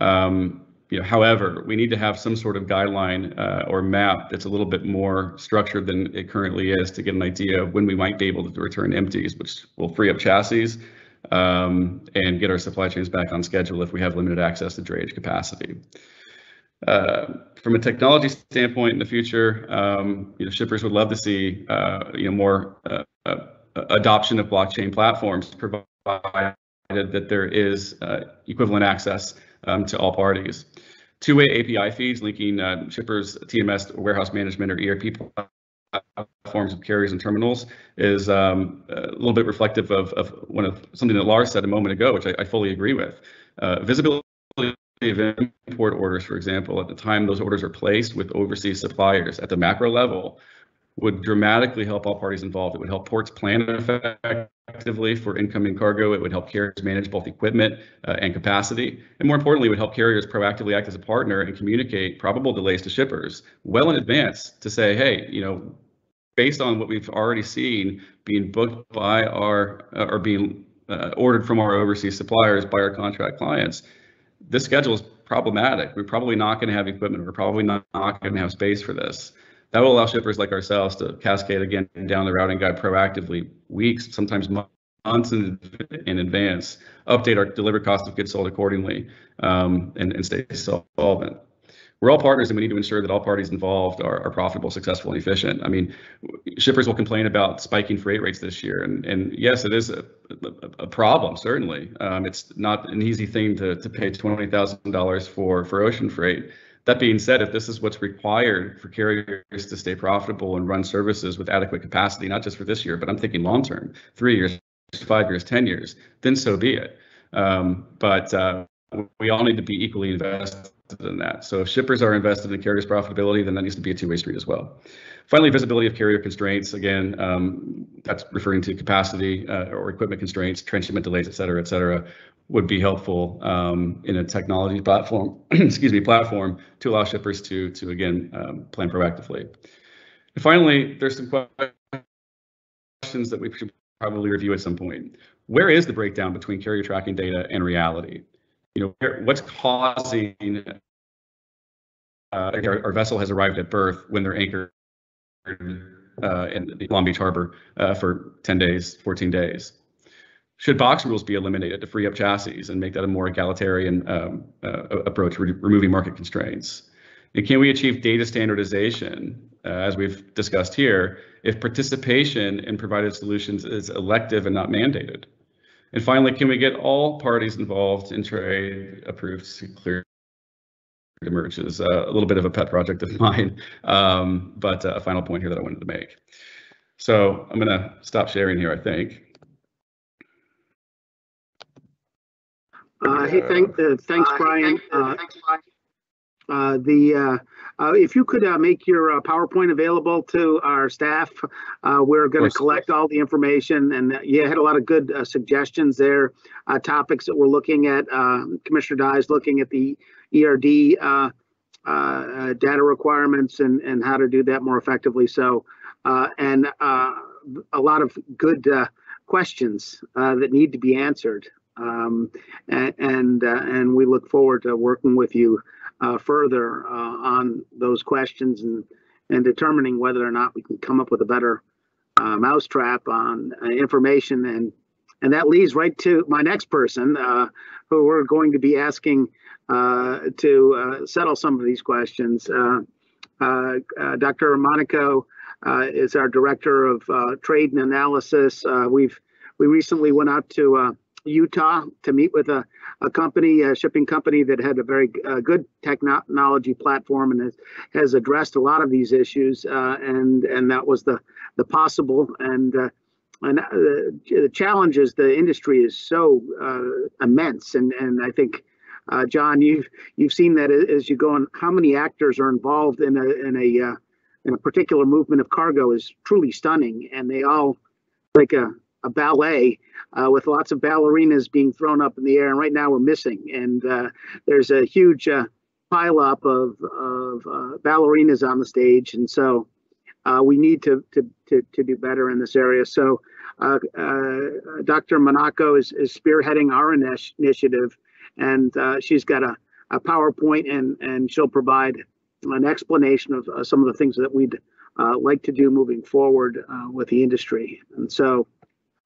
Um, you know, however, we need to have some sort of guideline uh, or map that's a little bit more structured than it currently is to get an idea of when we might be able to return empties, which will free up chassis um, and get our supply chains back on schedule if we have limited access to drayage capacity. Uh, from a technology standpoint in the future, um, you know, shippers would love to see, uh, you know, more uh, uh, adoption of blockchain platforms provided that there is uh, equivalent access um, to all parties. Two-way API feeds linking uh, shippers, TMS, warehouse management, or ERP platforms of carriers and terminals is um, a little bit reflective of, of one of something that Lars said a moment ago, which I, I fully agree with. Uh, visibility of import orders, for example, at the time those orders are placed with overseas suppliers at the macro level, would dramatically help all parties involved. It would help ports plan effectively for incoming cargo. It would help carriers manage both equipment uh, and capacity. And more importantly, it would help carriers proactively act as a partner and communicate probable delays to shippers well in advance to say, hey, you know, based on what we've already seen being booked by our uh, or being uh, ordered from our overseas suppliers by our contract clients, this schedule is problematic. We're probably not going to have equipment. We're probably not, not going to have space for this. That will allow shippers like ourselves to cascade again down the routing guide proactively, weeks, sometimes months in, advance, update our delivered cost of goods sold accordingly, um, and, and stay solvent. We're all partners and we need to ensure that all parties involved are, are profitable, successful, and efficient. I mean, shippers will complain about spiking freight rates this year. And, and yes, it is a, a, a problem, certainly. Um, it's not an easy thing to, to pay $20,000 for, for ocean freight. That being said, if this is what's required for carriers to stay profitable and run services with adequate capacity, not just for this year, but I'm thinking long term, three years, five years, 10 years, then so be it. Um, but uh, we all need to be equally invested in that. So if shippers are invested in carriers' profitability, then that needs to be a two-way street as well. Finally, visibility of carrier constraints. Again, um, that's referring to capacity uh, or equipment constraints, transshipment delays, et cetera, et cetera. Would be helpful um, in a technology platform, excuse me, platform to allow shippers to, to again, um, plan proactively. And finally, there's some questions that we should probably review at some point. Where is the breakdown between carrier tracking data and reality? You know, what's causing uh, our, our, vessel has arrived at berth when they're anchored uh, in the Long Beach Harbor uh, for 10 days, 14 days? Should box rules be eliminated to free up chassis and make that a more egalitarian um, uh, approach, re removing market constraints? And can we achieve data standardization, uh, as we've discussed here, if participation in provided solutions is elective and not mandated? And finally, can we get all parties involved in trade approved clear emerge is a little bit of a pet project of mine, um, but a final point here that I wanted to make. So I'm going to stop sharing here, I think. Uh, hey, thank, uh, thanks, Brian. Uh, uh, the uh, uh, if you could uh, make your uh, PowerPoint available to our staff, uh, we're going to collect all the information. And you had a lot of good uh, suggestions there, uh, topics that we're looking at. Uh, Commissioner Dye's looking at the ERD uh, uh, data requirements and and how to do that more effectively. So, uh, and uh, a lot of good uh, questions uh, that need to be answered. Um, and and, uh, and we look forward to working with you uh, further uh, on those questions and and determining whether or not we can come up with a better uh, mousetrap on uh, information and and that leads right to my next person uh, who we're going to be asking to settle some of these questions. Dr. Monaco is our director of trade and analysis. we've we recently went out to Utah to meet with a, a company, a shipping company that had a very uh, good technology platform and has, has addressed a lot of these issues. Uh, and and that was the the possible and uh, and uh, the challenges the industry is so uh, immense. And and I think. Uh, John, you've you've seen that as you go on. How many actors are involved in a in a in a particular movement of cargo is truly stunning, and they all like a a ballet uh, with lots of ballerinas being thrown up in the air. And right now we're missing. And uh, there's a huge uh, pileup of, of uh, ballerinas on the stage. And so uh, we need to, to, to, to, do better in this area. So uh, Dr. Monaco is, is spearheading our initiative. And she's got a, a PowerPoint and, and she'll provide an explanation of some of the things that we'd like to do moving forward with the industry. And so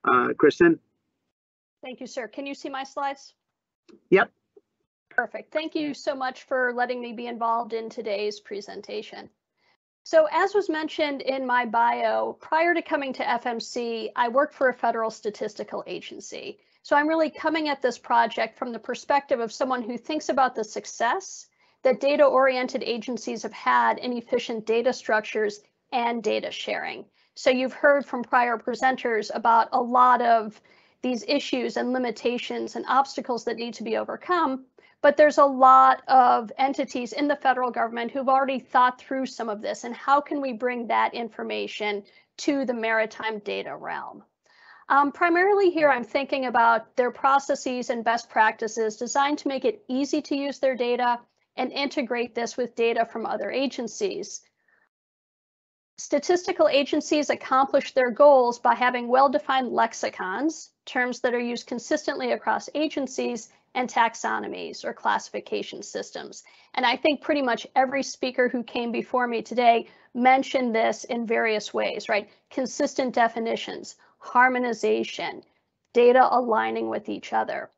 uh, Kristen? Thank you, sir. Can you see my slides? Yep. Perfect. Thank you so much for letting me be involved in today's presentation. So as was mentioned in my bio, prior to coming to FMC, I worked for a federal statistical agency. So I'm really coming at this project from the perspective of someone who thinks about the success that data-oriented agencies have had in efficient data structures and data sharing. So you've heard from prior presenters about a lot of these issues and limitations and obstacles that need to be overcome. But there's a lot of entities in the federal government who've already thought through some of this and how can we bring that information to the maritime data realm. Um, primarily here, I'm thinking about their processes and best practices designed to make it easy to use their data and integrate this with data from other agencies. Statistical agencies accomplish their goals by having well-defined lexicons, terms that are used consistently across agencies, and taxonomies or classification systems. And I think pretty much every speaker who came before me today mentioned this in various ways, right? Consistent definitions, harmonization, data aligning with each other.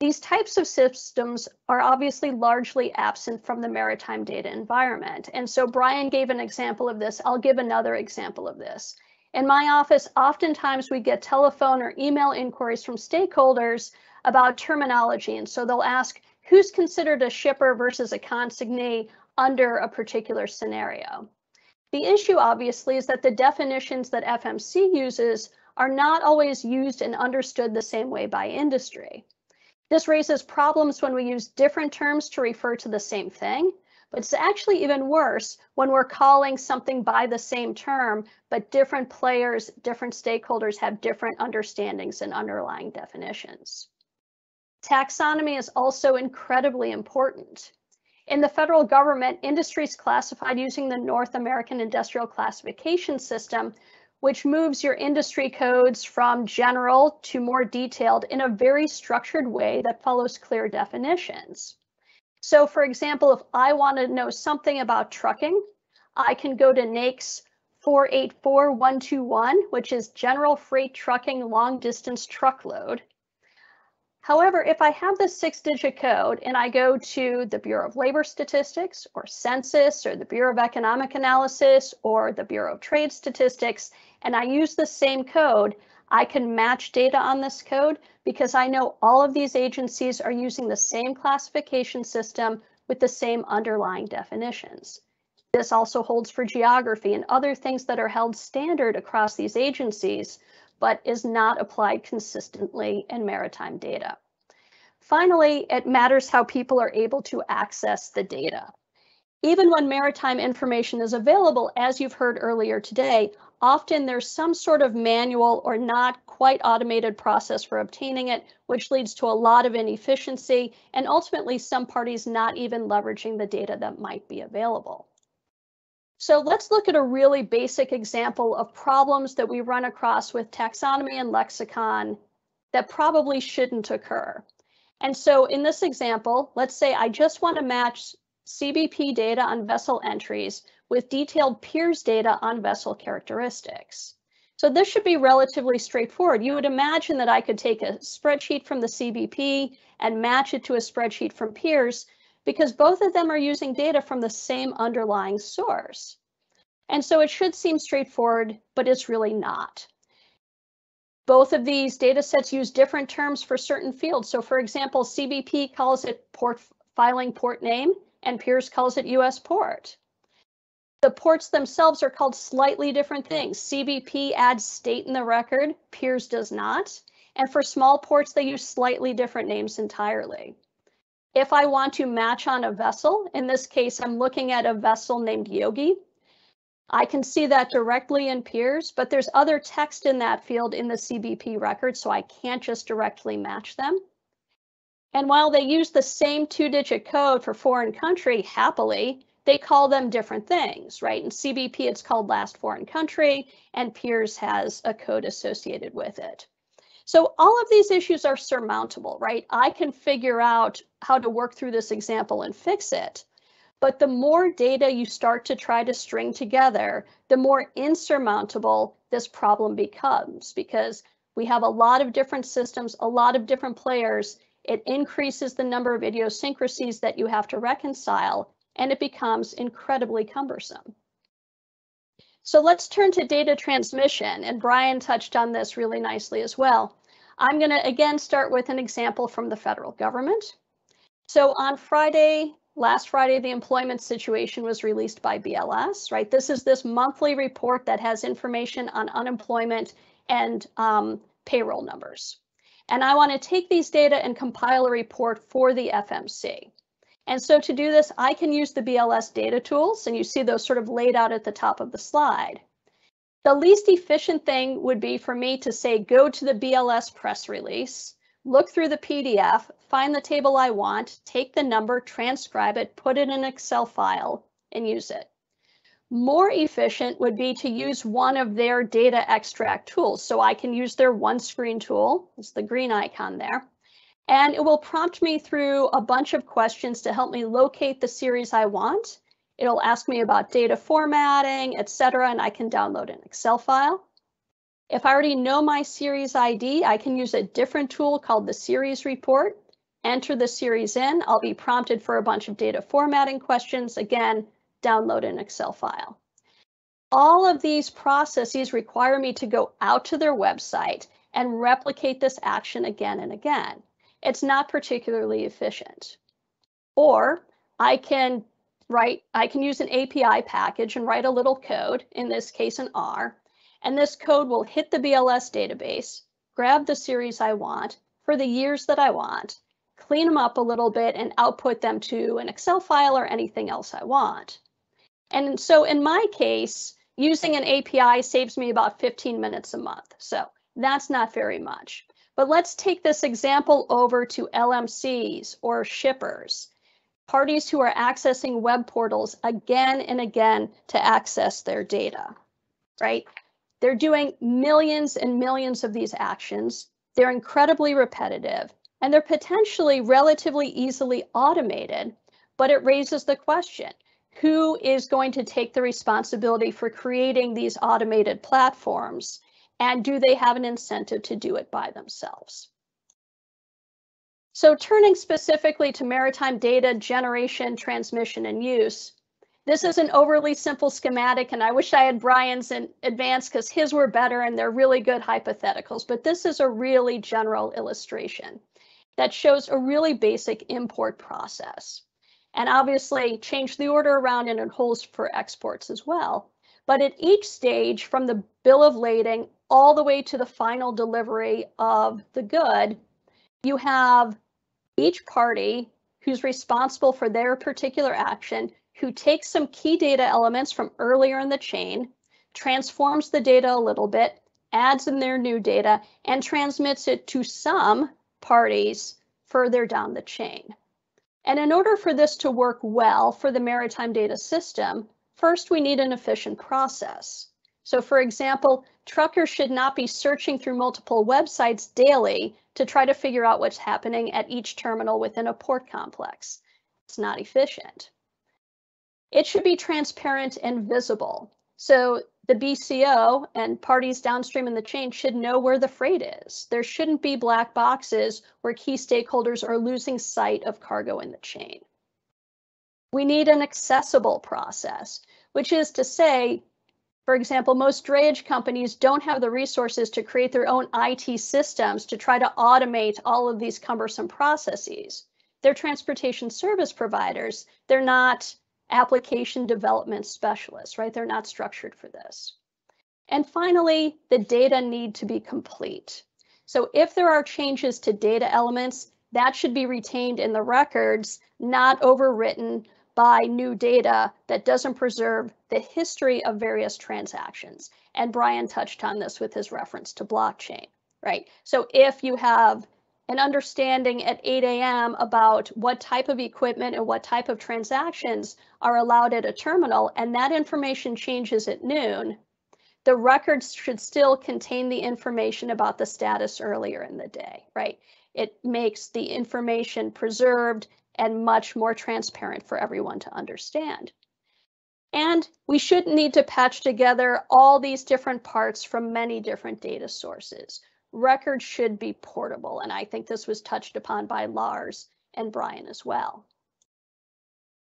These types of systems are obviously largely absent from the maritime data environment. And so Brian gave an example of this. I'll give another example of this. In my office, oftentimes we get telephone or email inquiries from stakeholders about terminology. And so they'll ask, who's considered a shipper versus a consignee under a particular scenario? The issue, obviously, is that the definitions that FMC uses are not always used and understood the same way by industry. This raises problems when we use different terms to refer to the same thing, but it's actually even worse when we're calling something by the same term, but different players, different stakeholders have different understandings and underlying definitions. Taxonomy is also incredibly important. In the federal government, industries classified using the North American Industrial Classification System, which moves your industry codes from general to more detailed in a very structured way that follows clear definitions. So for example, if I want to know something about trucking, I can go to NAICS 484121, which is General Freight Trucking Long Distance Truckload. However, if I have this six digit code and I go to the Bureau of Labor Statistics or Census or the Bureau of Economic Analysis or the Bureau of Trade Statistics, and I use the same code, I can match data on this code because I know all of these agencies are using the same classification system with the same underlying definitions. This also holds for geography and other things that are held standard across these agencies, but is not applied consistently in maritime data. Finally, it matters how people are able to access the data. Even when maritime information is available, as you've heard earlier today, often there's some sort of manual or not quite automated process for obtaining it, which leads to a lot of inefficiency and ultimately some parties not even leveraging the data that might be available. So let's look at a really basic example of problems that we run across with taxonomy and lexicon that probably shouldn't occur. And so in this example, let's say I just want to match CBP data on vessel entries with detailed Piers data on vessel characteristics. So this should be relatively straightforward. You would imagine that I could take a spreadsheet from the CBP and match it to a spreadsheet from Piers because both of them are using data from the same underlying source. And so it should seem straightforward, but it's really not. Both of these data sets use different terms for certain fields. So for example, CBP calls it port filing port name and Piers calls it US port. The ports themselves are called slightly different things. CBP adds state in the record, Piers does not. And for small ports, they use slightly different names entirely. If I want to match on a vessel, in this case, I'm looking at a vessel named Yogi. I can see that directly in Piers, but there's other text in that field in the CBP record, so I can't just directly match them. And while they use the same two-digit code for foreign country, happily, they call them different things, right? In CBP, it's called last foreign country, and Piers has a code associated with it. So all of these issues are surmountable, right? I can figure out how to work through this example and fix it. But the more data you start to try to string together, the more insurmountable this problem becomes because we have a lot of different systems, a lot of different players. It increases the number of idiosyncrasies that you have to reconcile, and it becomes incredibly cumbersome. So let's turn to data transmission, and Brian touched on this really nicely as well. I'm going to again start with an example from the federal government. So on Friday, last Friday, the employment situation was released by BLS, right? This is this monthly report that has information on unemployment and um, payroll numbers. And I want to take these data and compile a report for the FMC. And so to do this, I can use the BLS data tools, and you see those sort of laid out at the top of the slide. The least efficient thing would be for me to say, go to the BLS press release, look through the PDF, find the table I want, take the number, transcribe it, put it in an Excel file, and use it. More efficient would be to use one of their data extract tools. So I can use their one screen tool, it's the green icon there, and it will prompt me through a bunch of questions to help me locate the series I want It'll ask me about data formatting, etc., and I can download an Excel file. If I already know my series ID, I can use a different tool called the series report. Enter the series in, I'll be prompted for a bunch of data formatting questions. Again, download an Excel file. All of these processes require me to go out to their website and replicate this action again and again. It's not particularly efficient. Or I can write, I can use an API package and write a little code, in this case in R, and this code will hit the BLS database, grab the series I want for the years that I want, clean them up a little bit and output them to an Excel file or anything else I want. And so in my case, using an API saves me about 15 minutes a month. So that's not very much. But let's take this example over to LMCs or shippers, parties who are accessing web portals again and again to access their data, right? They're doing millions and millions of these actions. They're incredibly repetitive and they're potentially relatively easily automated, but it raises the question, who is going to take the responsibility for creating these automated platforms? And do they have an incentive to do it by themselves? So turning specifically to maritime data generation, transmission, and use, this is an overly simple schematic, and I wish I had Brian's in advance because his were better and they're really good hypotheticals, but this is a really general illustration that shows a really basic import process. And obviously change the order around and it holds for exports as well. But at each stage, from the bill of lading all the way to the final delivery of the good, you have each party who's responsible for their particular action who takes some key data elements from earlier in the chain, transforms the data a little bit, adds in their new data, and transmits it to some parties further down the chain. And in order for this to work well for the maritime data system, first we need an efficient process. So for example, truckers should not be searching through multiple websites daily to try to figure out what's happening at each terminal within a port complex. It's not efficient. It should be transparent and visible. So the BCO and parties downstream in the chain should know where the freight is. There shouldn't be black boxes where key stakeholders are losing sight of cargo in the chain. We need an accessible process, which is to say, for example, most drayage companies don't have the resources to create their own IT systems to try to automate all of these cumbersome processes. They're transportation service providers. They're not application development specialists, right? They're not structured for this. And finally, the data need to be complete. So if there are changes to data elements, that should be retained in the records, not overwritten by new data that doesn't preserve the history of various transactions. And Brian touched on this with his reference to blockchain, right? So if you have an understanding at 8 a.m. about what type of equipment and what type of transactions are allowed at a terminal, and that information changes at noon, the records should still contain the information about the status earlier in the day, right? It makes the information preserved and much more transparent for everyone to understand. And we shouldn't need to patch together all these different parts from many different data sources records should be portable. And I think this was touched upon by Lars and Brian as well.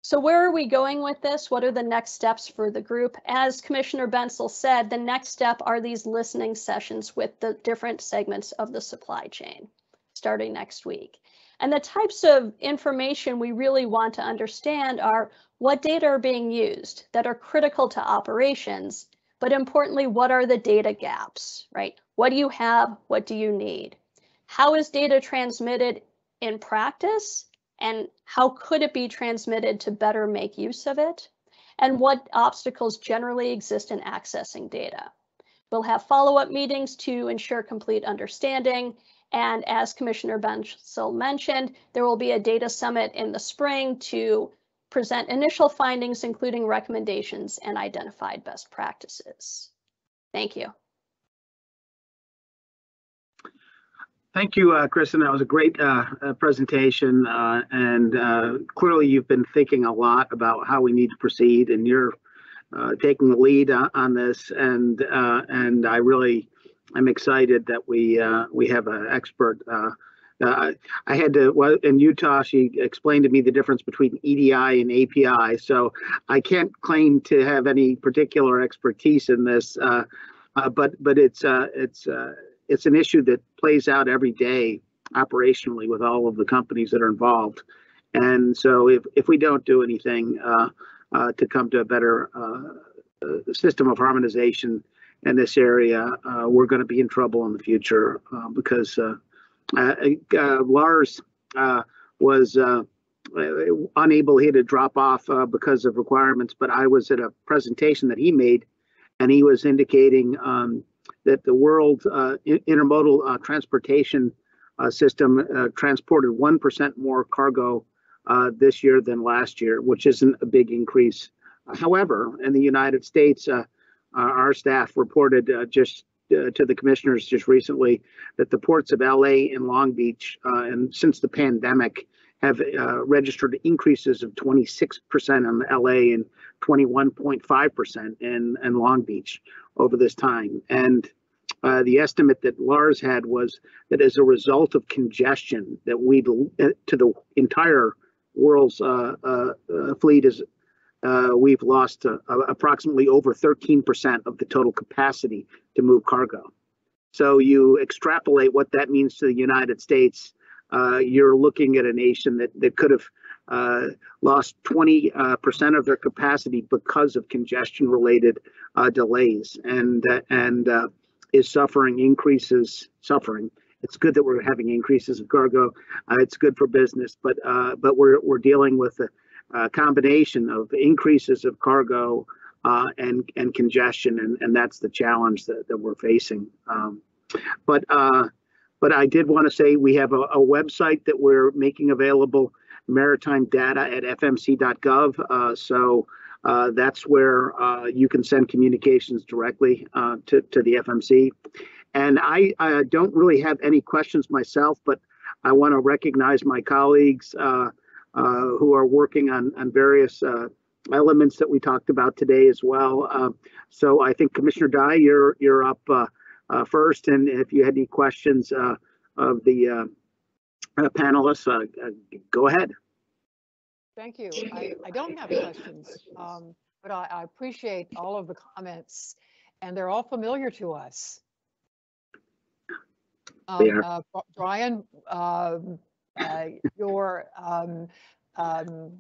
So where are we going with this? What are the next steps for the group? As Commissioner Bentzel said, the next step are these listening sessions with the different segments of the supply chain starting next week. And the types of information we really want to understand are what data are being used that are critical to operations but importantly, what are the data gaps, right? What do you have? What do you need? How is data transmitted in practice? And how could it be transmitted to better make use of it? And what obstacles generally exist in accessing data? We'll have follow-up meetings to ensure complete understanding. And as Commissioner Bentzel mentioned, there will be a data summit in the spring to present initial findings, including recommendations and identified best practices. Thank you. Thank you, uh, Kristen. That was a great uh, uh, presentation, uh, and uh, clearly you've been thinking a lot about how we need to proceed, and you're uh, taking the lead on this. And and I really am excited that we we have an expert uh, I had to, well, in Utah, she explained to me the difference between EDI and API. So I can't claim to have any particular expertise in this, uh, uh, but but it's uh, it's uh, it's an issue that plays out every day operationally with all of the companies that are involved. And so if if we don't do anything uh, to come to a better system of harmonization in this area, we're going to be in trouble in the future because uh, uh, Lars uh, was unable he had to drop off because of requirements, but I was at a presentation that he made, and he was indicating um, that the world intermodal transportation uh, system uh, transported 1% more cargo uh, this year than last year, which isn't a big increase. However, in the United States, uh, our staff reported uh, just uh, to the commissioners just recently that the ports of LA and Long Beach, uh, and since the pandemic, have uh, registered increases of 26% on LA and 21.5% in, in Long Beach over this time. And uh, the estimate that Lars had was that as a result of congestion that we uh, to the entire world's uh, uh, uh fleet is uh, we've lost approximately over 13% of the total capacity to move cargo. So you extrapolate what that means to the United States. you're looking at a nation that, that could have uh, lost 20% uh, of their capacity because of congestion related uh, delays and and is suffering increases suffering it's good that we're having increases of cargo it's good for business but but we're we're dealing with a, a combination of increases of cargo uh, and and congestion, and, and that's the challenge that, that we're facing. Um, but uh, but I did want to say we have a, a, website that we're making available maritime data at fmc.gov. Uh, so uh, that's where uh, you can send communications directly uh, to, to the FMC. And I, I, don't really have any questions myself, but I want to recognize my colleagues uh, uh, who are working on, on various elements that we talked about today as well. so I think Commissioner Dye, you're you're up first, and if you had any questions of the uh, panelists, uh, uh, go ahead. Thank you. I, I don't have questions, um, but I, I, appreciate all of the comments, and they're all familiar to us. Um, uh, Brian, uh, your, um, um,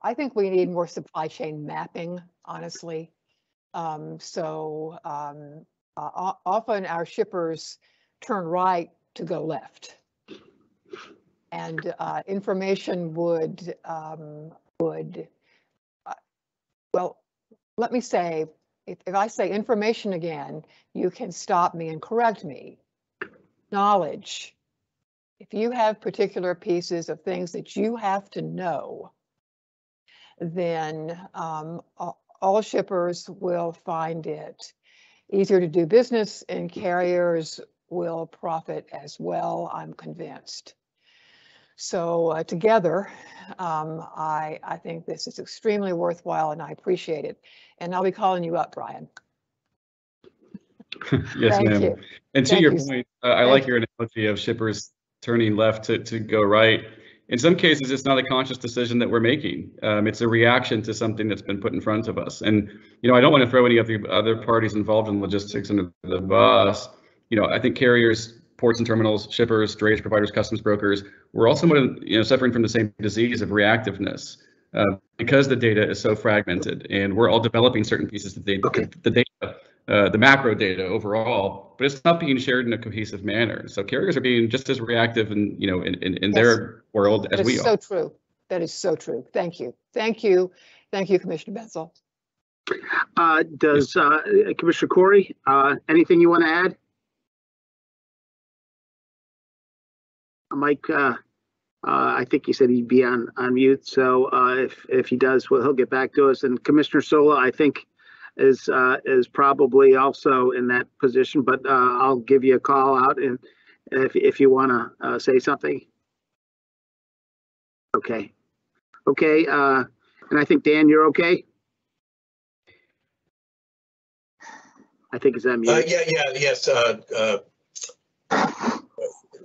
I think we need more supply chain mapping, honestly. Um, so uh, often our shippers turn right to go left and uh, information would um, would uh, well let me say if, if i say information again you can stop me and correct me knowledge if you have particular pieces of things that you have to know then um, all, shippers will find it easier to do business and carriers will profit as well i'm convinced so uh, together, um, I, I think this is extremely worthwhile and I appreciate it. And I'll be calling you up, Brian. yes, ma'am. And to Thank your you. point, uh, I like your analogy of shippers turning left to, to go right. In some cases, it's not a conscious decision that we're making. Um, it's a reaction to something that's been put in front of us. And, you know, I don't want to throw any of the other parties involved in logistics under the bus. You know, I think carriers ports and terminals, shippers, drayage providers, customs brokers, we're also you know, suffering from the same disease of reactiveness uh, because the data is so fragmented and we're all developing certain pieces of data, okay. the data, uh, the macro data overall, but it's not being shared in a cohesive manner. So carriers are being just as reactive in, you know, in, in, in yes. their world as we are. so true. That is so true. Thank you. Thank you. Thank you, Commissioner Bentzel. Uh, does uh, Commissioner Khouri, uh, anything you want to add? Mike, uh, uh, I think he said he'd be on, on mute. So uh, if, if he does, well, he'll get back to us. And Commissioner Sola, I think, is uh, is probably also in that position, but uh, I'll give you a call out and if, if you want to uh, say something. Okay. Okay. Uh, and I think, Dan, you're okay? I think it's mute. Uh, yeah, yeah, yes. Uh, I,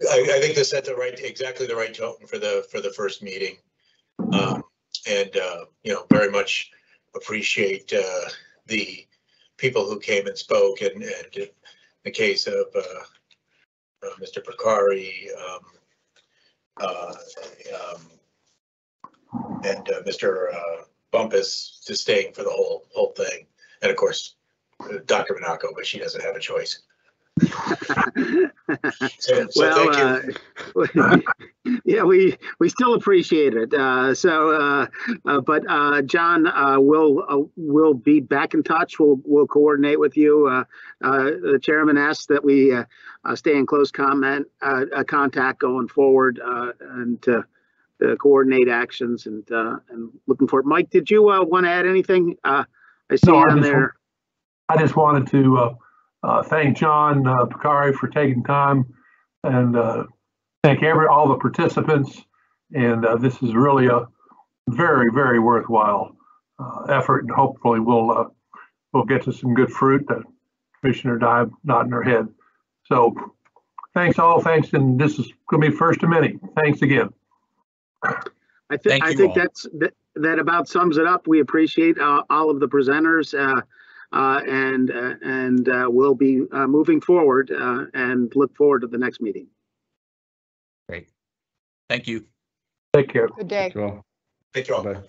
I think this set the right, exactly the right tone for the, for the first meeting. Um, and, you know, very much appreciate, uh, the people who came and spoke and, and in the case of, uh, uh, Mr. Picari, um, uh, um, and, uh, Mr. uh, Bumpus just staying for the whole, whole thing. And of course, Dr. Monaco, but she doesn't have a choice. So, so Well, thank you. uh, yeah, we, we still appreciate it. Uh, so, uh, uh, but, uh, John, uh, we'll, uh, we'll be back in touch. We'll, we'll coordinate with you. Uh, uh, the chairman asked that we, uh, uh, stay in close comment, uh, uh, contact going forward, uh, and, to, uh, coordinate actions and, uh, and looking for it. Mike, did you, uh, want to add anything? Uh, I see No, I on just there. I just wanted to uh, thank John uh, Picari for taking time and uh, thank every, all the participants. And uh, this is really a very, very worthwhile uh, effort and hopefully we'll, uh, we'll get to some good fruit that Commissioner Dive nodding her head. So thanks all, thanks, and this is going to be first of many. Thanks again. I think, Thank I think all. that's, that, that about sums it up. We appreciate, uh, all of the presenters, uh, and, uh, and, uh, we'll be, uh, moving forward, uh, and look forward to the next meeting. Great. Thank you. Take care. Good day. Well, Thank you all. bye.